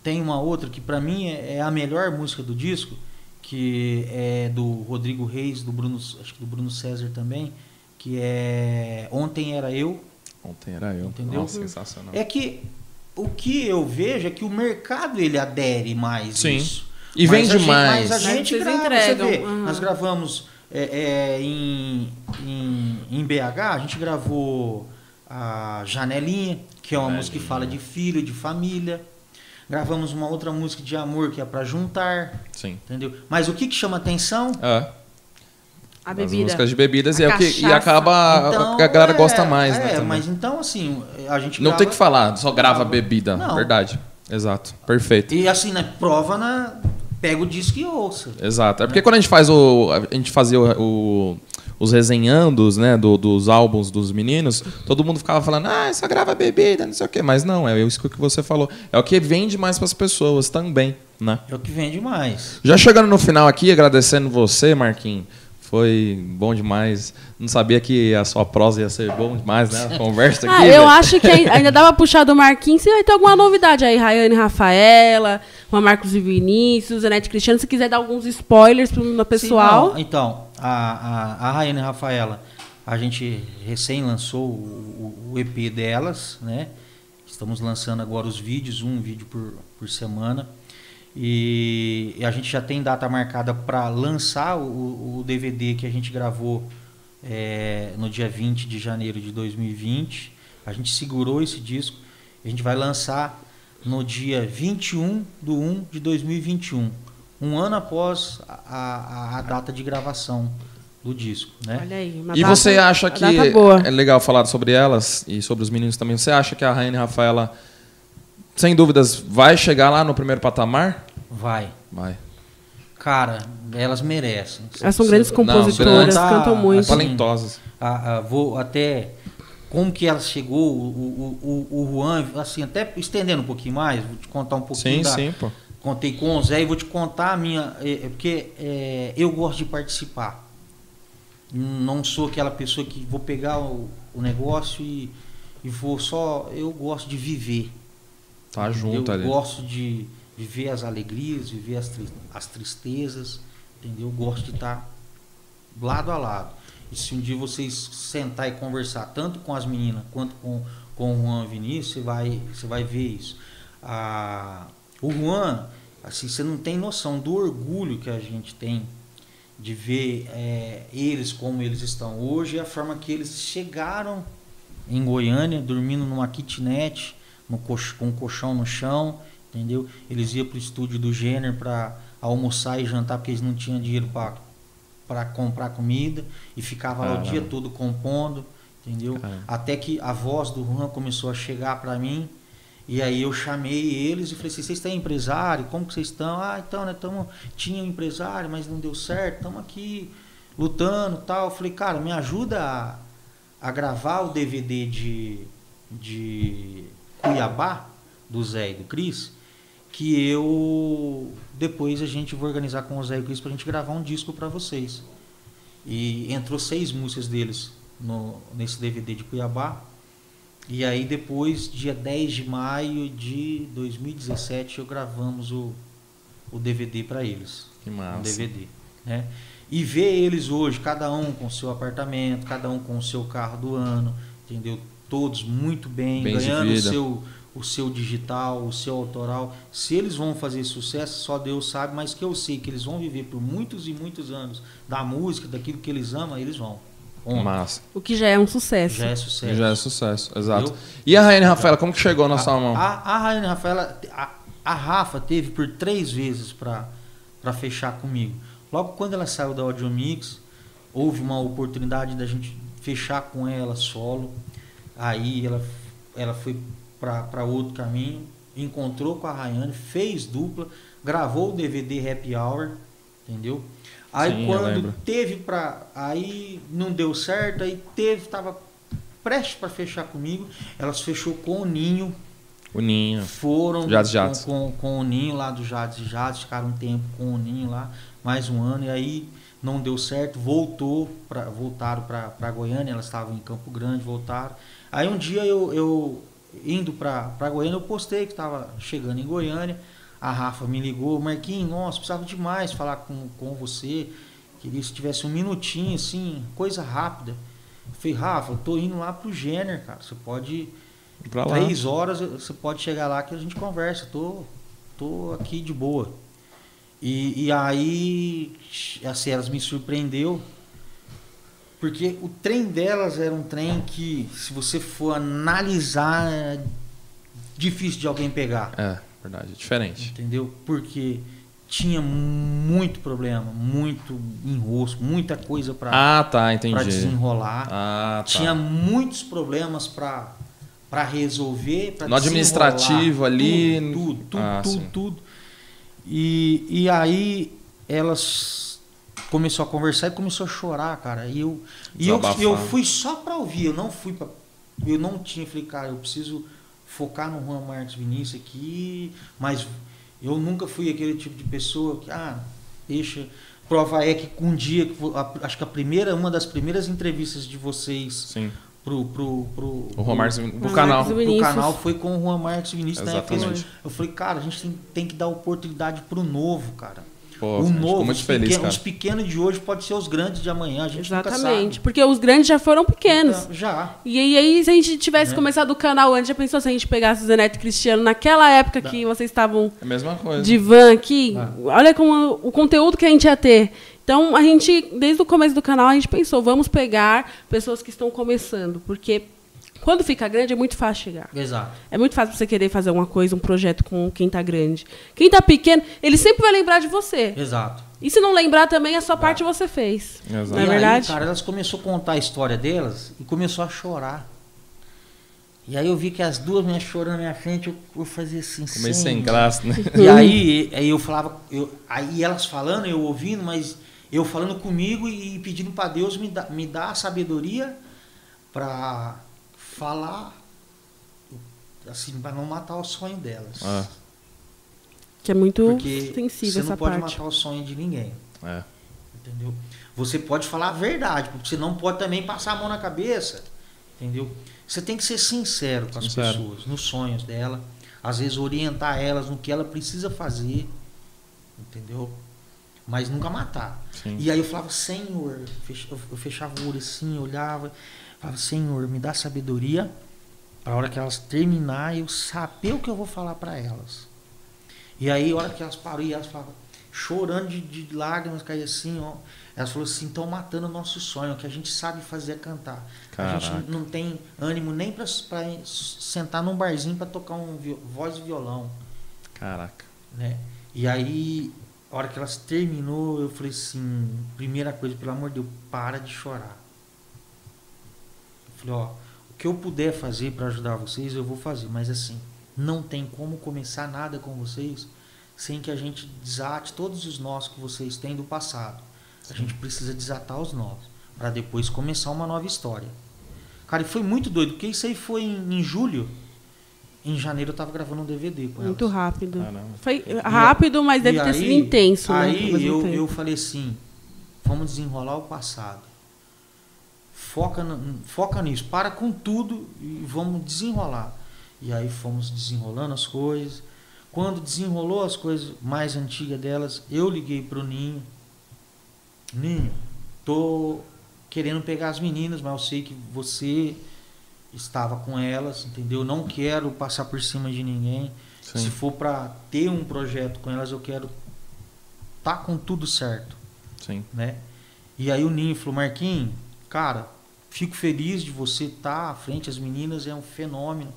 Tem uma outra que para mim é, é a melhor música do disco, que é do Rodrigo Reis, do Bruno, acho que do Bruno César também, que é Ontem Era Eu. Ontem era eu. Entendeu? Nossa, sensacional. É que o que eu vejo é que o mercado ele adere mais Sim. isso. E Mas vende a gente- mais. Mas a gente vocês grava, entregam, você vê, aham. nós gravamos é, é, em, em, em BH, a gente gravou a Janelinha, que é uma música que fala de filho, de família. Gravamos uma outra música de amor que é para juntar, Sim. entendeu? Mas o que, que chama atenção? É. A As bebida. músicas de bebidas A e é o que e acaba Então, a galera é, gosta mais, né? É, também. mas então assim, a gente Não grava- tem que falar, só grava grava- bebida. Não. Verdade. Exato. Perfeito. E assim, né, prova na pega o disco e ouça. Exato. É porque quando a gente faz o. A gente fazia o, o- os resenhandos, né, do- dos álbuns dos meninos, todo mundo ficava falando, ah, só grava bebida, não sei o quê. Mas não, é isso que você falou. É o que vende mais para as pessoas também, né? É o que vende mais. Já chegando no final aqui, agradecendo você, Marquinhos. Foi bom demais. Não sabia que a sua prosa ia ser bom demais, né? A conversa aqui. Ah, eu acho que ai- ainda dava pra puxar do Marquinhos. Se vai ter alguma novidade aí, Rayane e Rafaela, Juan Marcos e Vinícius, Zanete Cristiano. Se quiser dar alguns spoilers pro pessoal. Sim, não, então, a, a, a Raiane e Rafaela, a gente recém lançou o, o- o EP delas, né? Estamos lançando agora os vídeos, um vídeo por, por semana. E, e a gente já tem data marcada para lançar o, o DVD que a gente gravou é, no dia 20 de janeiro de 2020. A gente segurou esse disco. A gente vai lançar no dia 21 de 1 de 2021, um ano após a, a, a data de gravação do disco. Né? Olha aí. uma E data- você acha que é legal falar sobre elas e sobre os meninos também? Você acha que a Rainha Rafaela, sem dúvidas, vai chegar lá no primeiro patamar? Vai. Vai. Cara, elas merecem. Elas são grandes Não, compositoras, tá- cantam muito. assim, Talentosas. a- a- vou até como que ela chegou, o, o, o, o Juan, assim, até estendendo um pouquinho mais, vou te contar um pouquinho Sim, da, sim, pô. Contei com o Zé e vou te contar a minha. É, é porque é, eu gosto de participar. Não sou aquela pessoa que vou pegar o, o negócio e, e vou só. Eu gosto de viver. Tá junto eu ali. gosto de viver as alegrias, viver as, tri- as tristezas. Entendeu? Eu gosto de estar lado a lado. E se um dia vocês sentar e conversar tanto com as meninas quanto com, com o Juan Vinícius, você vai, você vai ver isso. Ah, o Juan, assim, você não tem noção do orgulho que a gente tem de ver é, eles como eles estão hoje e a forma que eles chegaram em Goiânia, dormindo numa kitnet, no cox- com um colchão no chão, entendeu? Eles iam pro estúdio do Jenner para almoçar e jantar porque eles não tinham dinheiro para comprar comida e ficava lá o Caramba. dia todo compondo, entendeu? Caramba. Até que a voz do Juan começou a chegar para mim e aí eu chamei eles e falei assim, vocês têm empresário? Como que vocês estão? Ah, então, né, tamo, tinha um empresário, mas não deu certo, estamos aqui lutando tal. Eu falei, cara, me ajuda a, a gravar o DVD de, de Cuiabá, do Zé e do Cris, que eu depois a gente vai organizar com o Zé e o Cris pra gente gravar um disco para vocês. E entrou seis músicas deles no, nesse DVD de Cuiabá. E aí depois, dia 10 de maio de 2017, eu gravamos o, o DVD para eles. Que Um massa. DVD. Né? E ver eles hoje, cada um com seu apartamento, cada um com o seu carro do ano, entendeu? Todos muito bem, Bem ganhando o seu, o seu digital, o seu autoral. Se eles vão fazer sucesso, só Deus sabe, mas que eu sei que eles vão viver por muitos e muitos anos da música, daquilo que eles amam, eles vão. Ponto. Massa. O que já é um sucesso. Já é sucesso. Já é sucesso, exato. Entendeu? E a Rainha Rafaela, como que chegou na sua mão? A, a Rainha Rafaela, a, a Rafa teve por três vezes para fechar comigo. Logo quando ela saiu da Audiomix, houve uma oportunidade da gente fechar com ela solo. Aí ela, ela foi para outro caminho, encontrou com a Rayane, fez dupla, gravou o DVD Happy Hour, entendeu? Aí Sim, quando teve para aí não deu certo, aí teve tava prestes para fechar comigo, elas fechou com o Ninho, O Ninho. foram Jades com, Jades. Com, com o Ninho lá do Jades e Jades, ficaram um tempo com o Ninho lá, mais um ano, e aí não deu certo, voltou pra, voltaram para Goiânia, elas estavam em Campo Grande, voltaram. Aí um dia eu, eu indo para Goiânia, eu postei que estava chegando em Goiânia, a Rafa me ligou, Marquinhos, nossa, precisava demais falar com, com você. Queria se tivesse um minutinho, assim, coisa rápida. Eu falei, Rafa, eu tô indo lá pro Jenner, cara. Você pode. Pra lá. Três horas você pode chegar lá que a gente conversa. Tô, tô aqui de boa. E, e aí, assim, elas me surpreendeu. Porque o trem delas era um trem que, se você for analisar, é difícil de alguém pegar. É, verdade, é diferente. Entendeu? Porque tinha muito problema, muito enrosco, muita coisa para Ah, tá, entendi. desenrolar. Ah, tá. Tinha muitos problemas para para resolver, para No administrativo ali, tudo, tudo, tudo, ah, tudo, tudo. E, e aí elas começou a conversar e começou a chorar, cara. E eu e eu, eu fui só para ouvir, eu não fui para eu não tinha falei, cara, eu preciso focar no Juan Marcos Vinícius aqui, mas eu nunca fui aquele tipo de pessoa que ah, deixa prova é que um dia acho que a primeira uma das primeiras entrevistas de vocês Sim. pro pro pro, O Juan Marcos, Juan o Marcos canal. Pro canal foi com o Juan Marcos Vinícius né? Exatamente. Eu falei, cara, a gente tem, tem que dar oportunidade pro novo, cara. Pô, o novo, muito os, feliz, pequenos, cara. os pequenos de hoje pode ser os grandes de amanhã, a gente nunca Exatamente. sabe. Porque os grandes já foram pequenos. Então, já. E aí, aí, se a gente tivesse Né? começado o canal antes, já pensou se a gente pegasse o Zeneto e Cristiano naquela época que vocês estavam É a mesma coisa. de van aqui? Ah. Olha como o conteúdo que a gente ia ter. Então, a gente, desde o começo do canal, a gente pensou, vamos pegar pessoas que estão começando. Porque quando fica grande, é muito fácil chegar. Exato. É muito fácil você querer fazer uma coisa, um projeto com quem está grande. Quem está pequeno, ele sempre vai lembrar de você. Exato. E se não lembrar também, a sua parte você fez. Exato. Não é e verdade? aí, cara, elas começou a contar a história delas e começou a chorar. E aí eu vi que as duas me chorando na minha frente, eu, eu fazia assim, Comecei sem graça, né? E aí, aí eu falava, eu, aí elas falando, eu ouvindo, mas eu falando comigo e pedindo para Deus me dar, me dar a sabedoria para falar, assim, para não matar o sonho delas. Ah, Que é muito Porque sensível você essa não pode parte. matar o sonho de ninguém, é. entendeu? Você pode falar a verdade, porque você não pode também passar a mão na cabeça, entendeu? Você tem que ser sincero com as Sincero. pessoas, nos sonhos dela, às vezes orientar elas no que ela precisa fazer, entendeu? Mas nunca matar. Sim. E aí eu falava, Senhor, eu fechava o olho assim, olhava, falava, Senhor, me dá sabedoria para a hora que elas terminar eu saber o que eu vou falar para elas. E aí, a hora que elas pararam, e elas falavam, chorando de, de lágrimas, caía assim, ó. Elas falaram assim, estão matando o nosso sonho, o que a gente sabe fazer é cantar. A Caraca. gente não tem ânimo nem para sentar num barzinho para tocar um voz e violão Caraca. né? E aí, a hora que elas terminou, eu falei assim, primeira coisa, pelo amor de Deus, para de chorar. Falei, ó, o que eu puder fazer para ajudar vocês, eu vou fazer, mas assim, não tem como começar nada com vocês sem que a gente desate todos os nós que vocês têm do passado. A gente precisa desatar os nós para depois começar uma nova história. Cara, e foi muito doido, porque isso aí foi em, em julho. Em janeiro eu tava gravando um DVD com Muito elas. rápido. Caramba. Foi rápido, mas deve E ter aí- sido intenso, né? Aí mesmo eu, eu falei assim, vamos desenrolar o passado. Foca, foca nisso, para com tudo e vamos desenrolar. E aí fomos desenrolando as coisas. Quando desenrolou as coisas mais antigas delas, eu liguei pro Ninho. Ninho, tô querendo pegar as meninas, mas eu sei que você estava com elas, entendeu? Não quero passar por cima de ninguém. Se Sim. for para ter um projeto com elas, eu quero tá com tudo certo, Sim. né? E aí o Ninho falou, Marquinhos, cara, fico feliz de você estar à frente, as meninas é um fenômeno.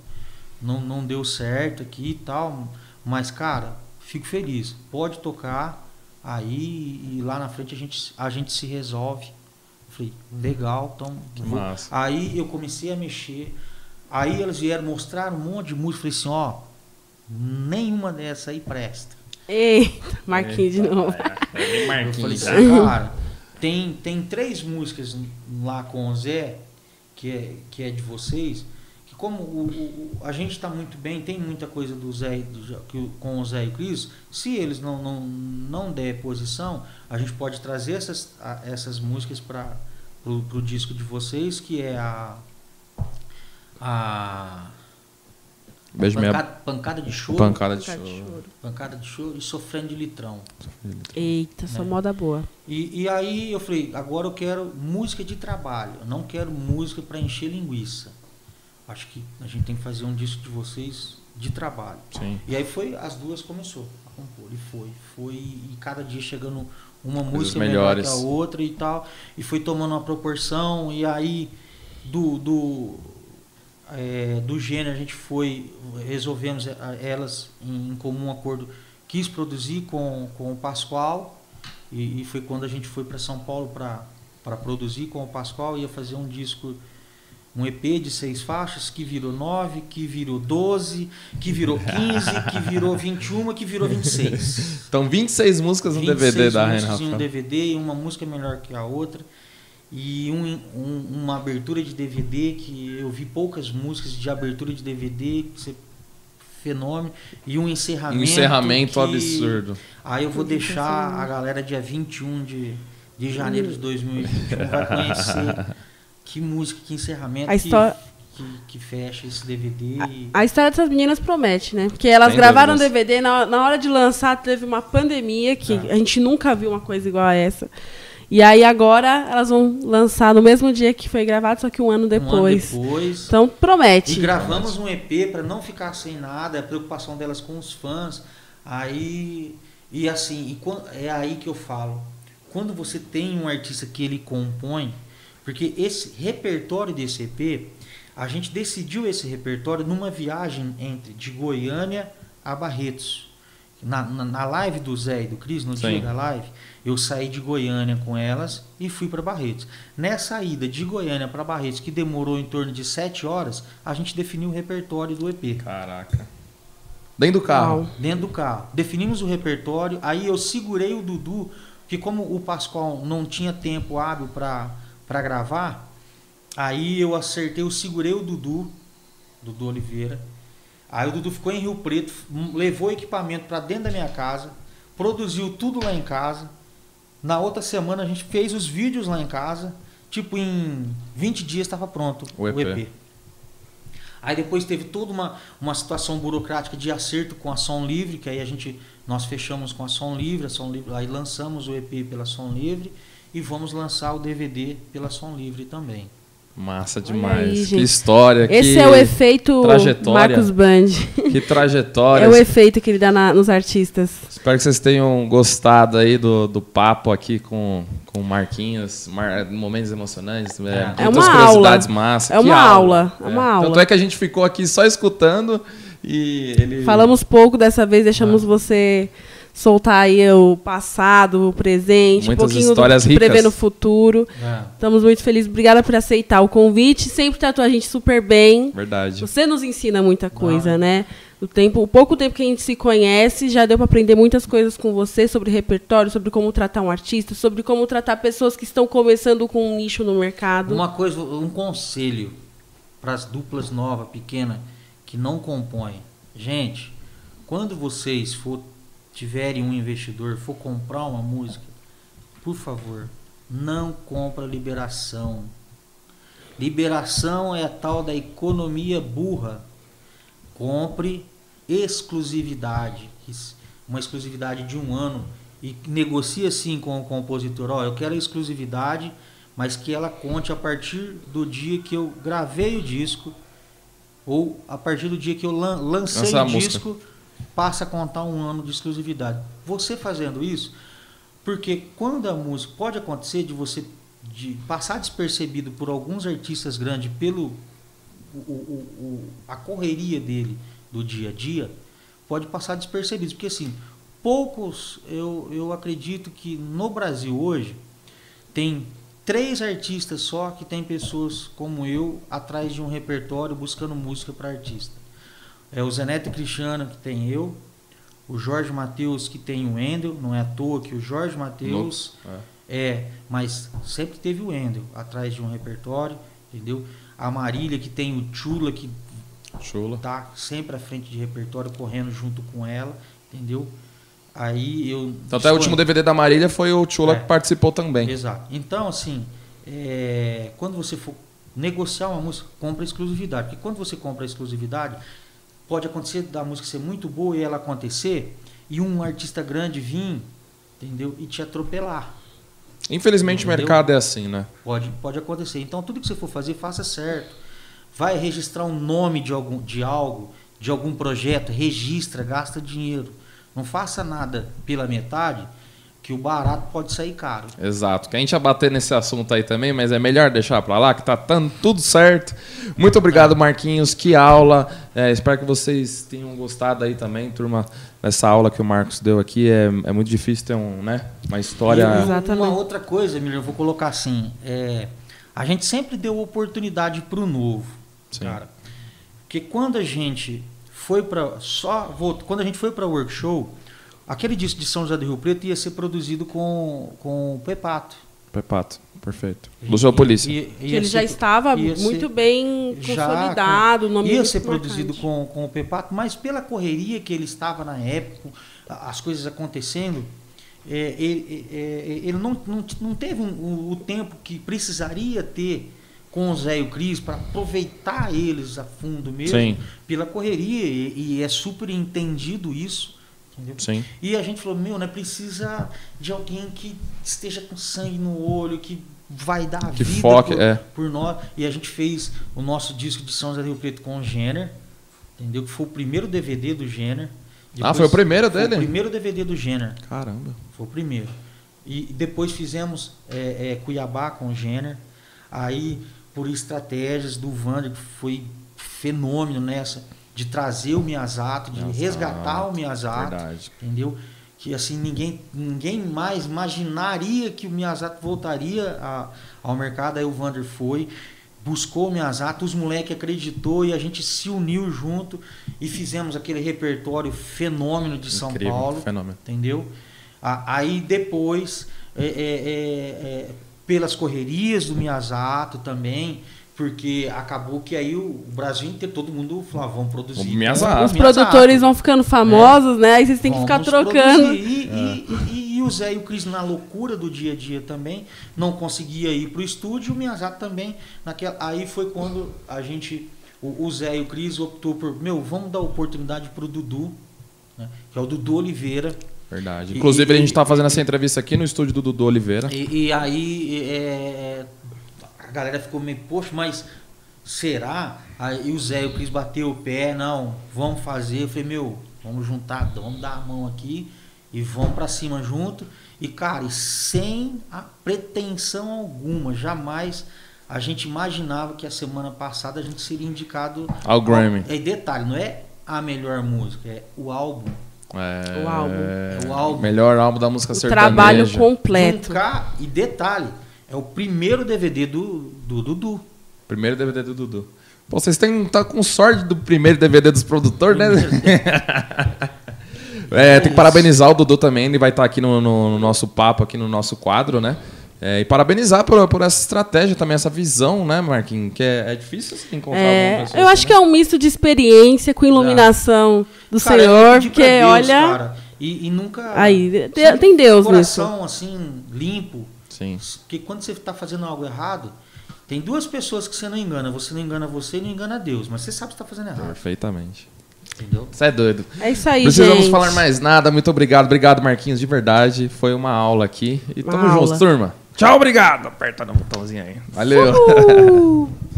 Não, não deu certo aqui e tal, mas cara, fico feliz. Pode tocar aí e lá na frente a gente, a gente se resolve. Eu falei, legal, então Que vou- massa. Aí eu comecei a mexer. Aí elas vieram mostrar um monte de música. Falei assim, ó, nenhuma dessa aí presta. Eita, Marquinhos de novo. É, é bem Eu falei Marquinhos. assim, né? cara, tem, tem três músicas lá com o Zé, que é, que é de vocês, que como o, o- o- a gente está muito bem, tem muita coisa do Zé do- o- com o Zé e Cris, se eles não, não, não der posição, a gente pode trazer essas, essas músicas para o disco de vocês, que é a. a Beijo pancada, pancada de choro. Pancada de Pancada de choro. Pancada de choro e sofrendo de litrão. Eita, só Né? moda boa. E, e aí eu falei, agora eu quero música de trabalho, eu não quero música para encher linguiça. Acho que a gente tem que fazer um disco de vocês de trabalho. Sim. E aí foi, as duas começou a compor, e foi, foi, e cada dia chegando uma Coisas música melhor que a outra e tal, e foi tomando uma proporção, e aí do, do, é, do gênero a gente foi, resolvemos eh, elas em, em comum acordo, quis produzir com, com o Pascoal, e, e foi quando a gente foi para São Paulo para produzir com o Pascoal, ia fazer um disco um EP de seis faixas que virou nove, que virou 12, que virou 15, que virou 21, que virou 26. Então, 26 músicas no DVD 26 da músicas Rainha em um. DVD, e uma música melhor que a outra. E um- um- uma abertura de DVD que eu vi poucas músicas de abertura de DVD, fenômeno, e um encerramento. Um encerramento que- absurdo. Aí eu vou deixar a galera dia 21 de, de janeiro de 2021 vai conhecer que música, que encerramento A história- que, que, que fecha esse DVD. e- A história dessas meninas promete, né? Porque elas Sem gravaram um dúvidas. DVD, na, na hora de lançar teve uma pandemia que É. a gente nunca viu uma coisa igual a essa. E aí agora elas vão lançar no mesmo dia que foi gravado, só que um ano depois. Um ano depois. Então promete. E gravamos um EP para não ficar sem nada, a preocupação delas com os fãs. Aí e assim, e é aí que eu falo. Quando você tem um artista que ele compõe, porque esse repertório desse EP, a gente decidiu esse repertório numa viagem entre de Goiânia a Barretos. Na, na, na live do Zé e do Cris, no Sim. dia da live, eu saí de Goiânia com elas e fui para Barretos. Nessa ida de Goiânia para Barretos, que demorou em torno de sete horas, a gente definiu o repertório do EP. Caraca. Dentro do carro. Uau. Dentro do carro. Definimos o repertório, aí eu segurei o Dudu, que como o Pascoal não tinha tempo hábil para gravar, aí eu acertei, eu segurei o Dudu, Dudu Oliveira. Aí o Dudu ficou em Rio Preto, levou o equipamento para dentro da minha casa, produziu tudo lá em casa. Na outra semana a gente fez os vídeos lá em casa, tipo em 20 dias estava pronto O EP. Aí depois teve toda uma, uma situação burocrática de acerto com a Som Livre, que aí a gente nós fechamos com a Som Livre, a Som Livre, aí lançamos o EP pela Som Livre e vamos lançar o DVD pela Som Livre também. Massa demais. aí, que história. Esse que, é o efeito trajetória. Marcos Band. Que trajetória. É o efeito que ele dá na- nos artistas. Espero que vocês tenham gostado aí do, do papo aqui com, com o Marquinhos. Mar- momentos emocionantes. É, É. É uma curiosidades aula. massa. É uma aula, é uma Tanto aula. é que a gente ficou aqui só escutando e ele... Falamos pouco dessa vez, deixamos Ah. você soltar aí o passado, o presente, Muitas um pouquinho histórias do que no futuro. Estamos muito felizes. Obrigada por aceitar o convite. Sempre tratou a gente super bem. Verdade. Você nos ensina muita coisa, Ah. né? O tempo, o pouco tempo que a gente se conhece, já deu para aprender muitas coisas com você sobre repertório, sobre como tratar um artista, sobre como tratar pessoas que estão começando com um nicho no mercado. Uma coisa, um conselho para as duplas novas, pequenas, que não compõem. Gente, quando vocês for tiverem um investidor, for comprar uma música, por favor, não compra liberação. Liberação é a tal da economia burra. Compre exclusividade, uma exclusividade de um ano e negocie assim com o compositor, ó, eu quero a exclusividade, mas que ela conte a partir do dia que eu gravei o disco ou a partir do dia que eu lan- lancei Lançar o música. Passa a contar um ano de exclusividade. Você fazendo isso, porque quando a música pode acontecer de você de passar despercebido por alguns artistas grandes pelo o, o- o- a correria dele do dia a dia, pode passar despercebido. Porque assim, poucos, eu, eu acredito que no Brasil hoje tem três artistas só que tem pessoas como eu atrás de um repertório buscando música para artista. É o Zeneto Cristiano que tem eu, o Jorge Mateus que tem o Endel, não é à toa que o Jorge Mateus É. é, mas sempre teve o Endel atrás de um repertório, entendeu? A Marília que tem o Chula que Chula. tá sempre à frente de repertório correndo junto com ela, entendeu? Aí eu Então, até o último DVD da Marília foi o Chula É. que participou também. Exato. Então, assim, é, quando você for negociar uma música, compra exclusividade. Porque quando você compra exclusividade, pode acontecer da música ser muito boa e ela acontecer, e um artista grande vir, entendeu? E te atropelar. Infelizmente Entendeu? o mercado é assim, né? Pode, pode acontecer. Então tudo que você for fazer, faça certo. Vai registrar um nome de, algum, de algo, de algum projeto, registra, gasta dinheiro. Não faça nada pela metade, que o barato pode sair caro. Exato. Que a gente ia bater nesse assunto aí também, mas é melhor deixar para lá, que tá tudo certo. Muito obrigado, Marquinhos. Que aula. É, espero que vocês tenham gostado aí também, turma, dessa aula que o Marcos deu aqui. É, é muito difícil ter um, né, uma história. E Exatamente. Uma outra coisa, Emílio, eu vou colocar assim. É, a gente sempre deu oportunidade para o novo, Sim. cara. Porque quando a gente foi para só quando a gente foi para o workshop Aquele disco de São José do Rio Preto ia ser produzido com, com o Pepato. Pepato, perfeito. Do seu polícia. Ia, ia que ele ser, já estava muito bem consolidado. Já, ia ser produzido com, com o Pepato, mas pela correria que ele estava na época, as coisas acontecendo, é, ele, é, é, ele não, não, não teve um, o tempo que precisaria ter com o Zé e o Cris para aproveitar eles a fundo mesmo Sim. pela correria e, e é super entendido isso Entendeu? Sim. E a gente falou, meu, né, precisa de alguém que esteja com sangue no olho, que vai dar que vida foque, por, é. por nós. E a gente fez o nosso disco de São José do Rio Preto com o Jenner, entendeu? Que foi o primeiro DVD do Jenner. Depois, ah, foi o primeiro dele? Foi o primeiro DVD do Jenner. Caramba. Foi o primeiro. E depois fizemos é, é, Cuiabá com o Jenner. Aí, por estratégias do Vander, que foi fenômeno nessa de trazer o Miyazato, de resgatar o Miyazato, verdade. entendeu? Que assim ninguém, ninguém mais imaginaria que o Miyazato voltaria a, ao mercado. Aí o Vander foi, buscou o Miyazato, os moleques acreditou e a gente se uniu junto e fizemos aquele repertório fenômeno de São Incrível, Paulo, fenômeno. entendeu? Aí depois, é, é, é, é pelas correrias do Miyazato também, porque acabou que aí o Brasil inteiro, todo mundo falou, ah, vamos produzir. Os produtores vão ficando famosos, é. né? Aí vocês têm que ficar trocando. E, é. e, e, e, o Zé e o Cris, na loucura do dia a dia também, não conseguia ir para o estúdio, o Miyazaki também. Naquela, aí foi quando a gente, o, o Zé e o Cris optou por, meu, vamos dar oportunidade para o Dudu, né? que é o Dudu Oliveira. Verdade. Inclusive, a gente está fazendo essa entrevista aqui no estúdio do Dudu Oliveira. E, aí é, galera ficou meio, poxa, mas será? Aí o Zé e o Cris bateu o pé, não, vamos fazer. Eu falei, meu, vamos juntar, vamos dar a mão aqui e vamos para cima junto. E, cara, e sem a pretensão alguma, jamais a gente imaginava que a semana passada a gente seria indicado ao Grammy. É detalhe, não é a melhor música, é o álbum. É, o álbum. É o álbum. Melhor álbum da música o sertaneja. Trabalho completo. Juncar, e detalhe, é o primeiro DVD do, do Dudu. Primeiro DVD do Dudu. Pô, vocês têm tá com sorte do primeiro DVD dos produtores, né? é, tem que parabenizar o Dudu também, ele vai estar tá aqui no, no, no, nosso papo, aqui no nosso quadro, né? É, e parabenizar por, por essa estratégia também, essa visão, né, Marquinhos? Que é, é difícil assim, encontrar é, pessoa, Eu assim, acho né? que é um misto de experiência com iluminação do cara, Senhor, porque Deus, olha. Cara, e, e, nunca. Aí, tem Deus coração, nisso. assim, limpo Sim. Porque quando você está fazendo algo errado, tem duas pessoas que você não engana. Você não engana você e não engana Deus. Mas você sabe que está fazendo errado. Perfeitamente. Entendeu? Você é doido. É isso aí, Precisamos gente. falar mais nada. Muito obrigado. Obrigado, Marquinhos, de verdade. Foi uma aula aqui. E uma tamo junto, turma. Tchau, obrigado. Aperta no botãozinho aí. Valeu.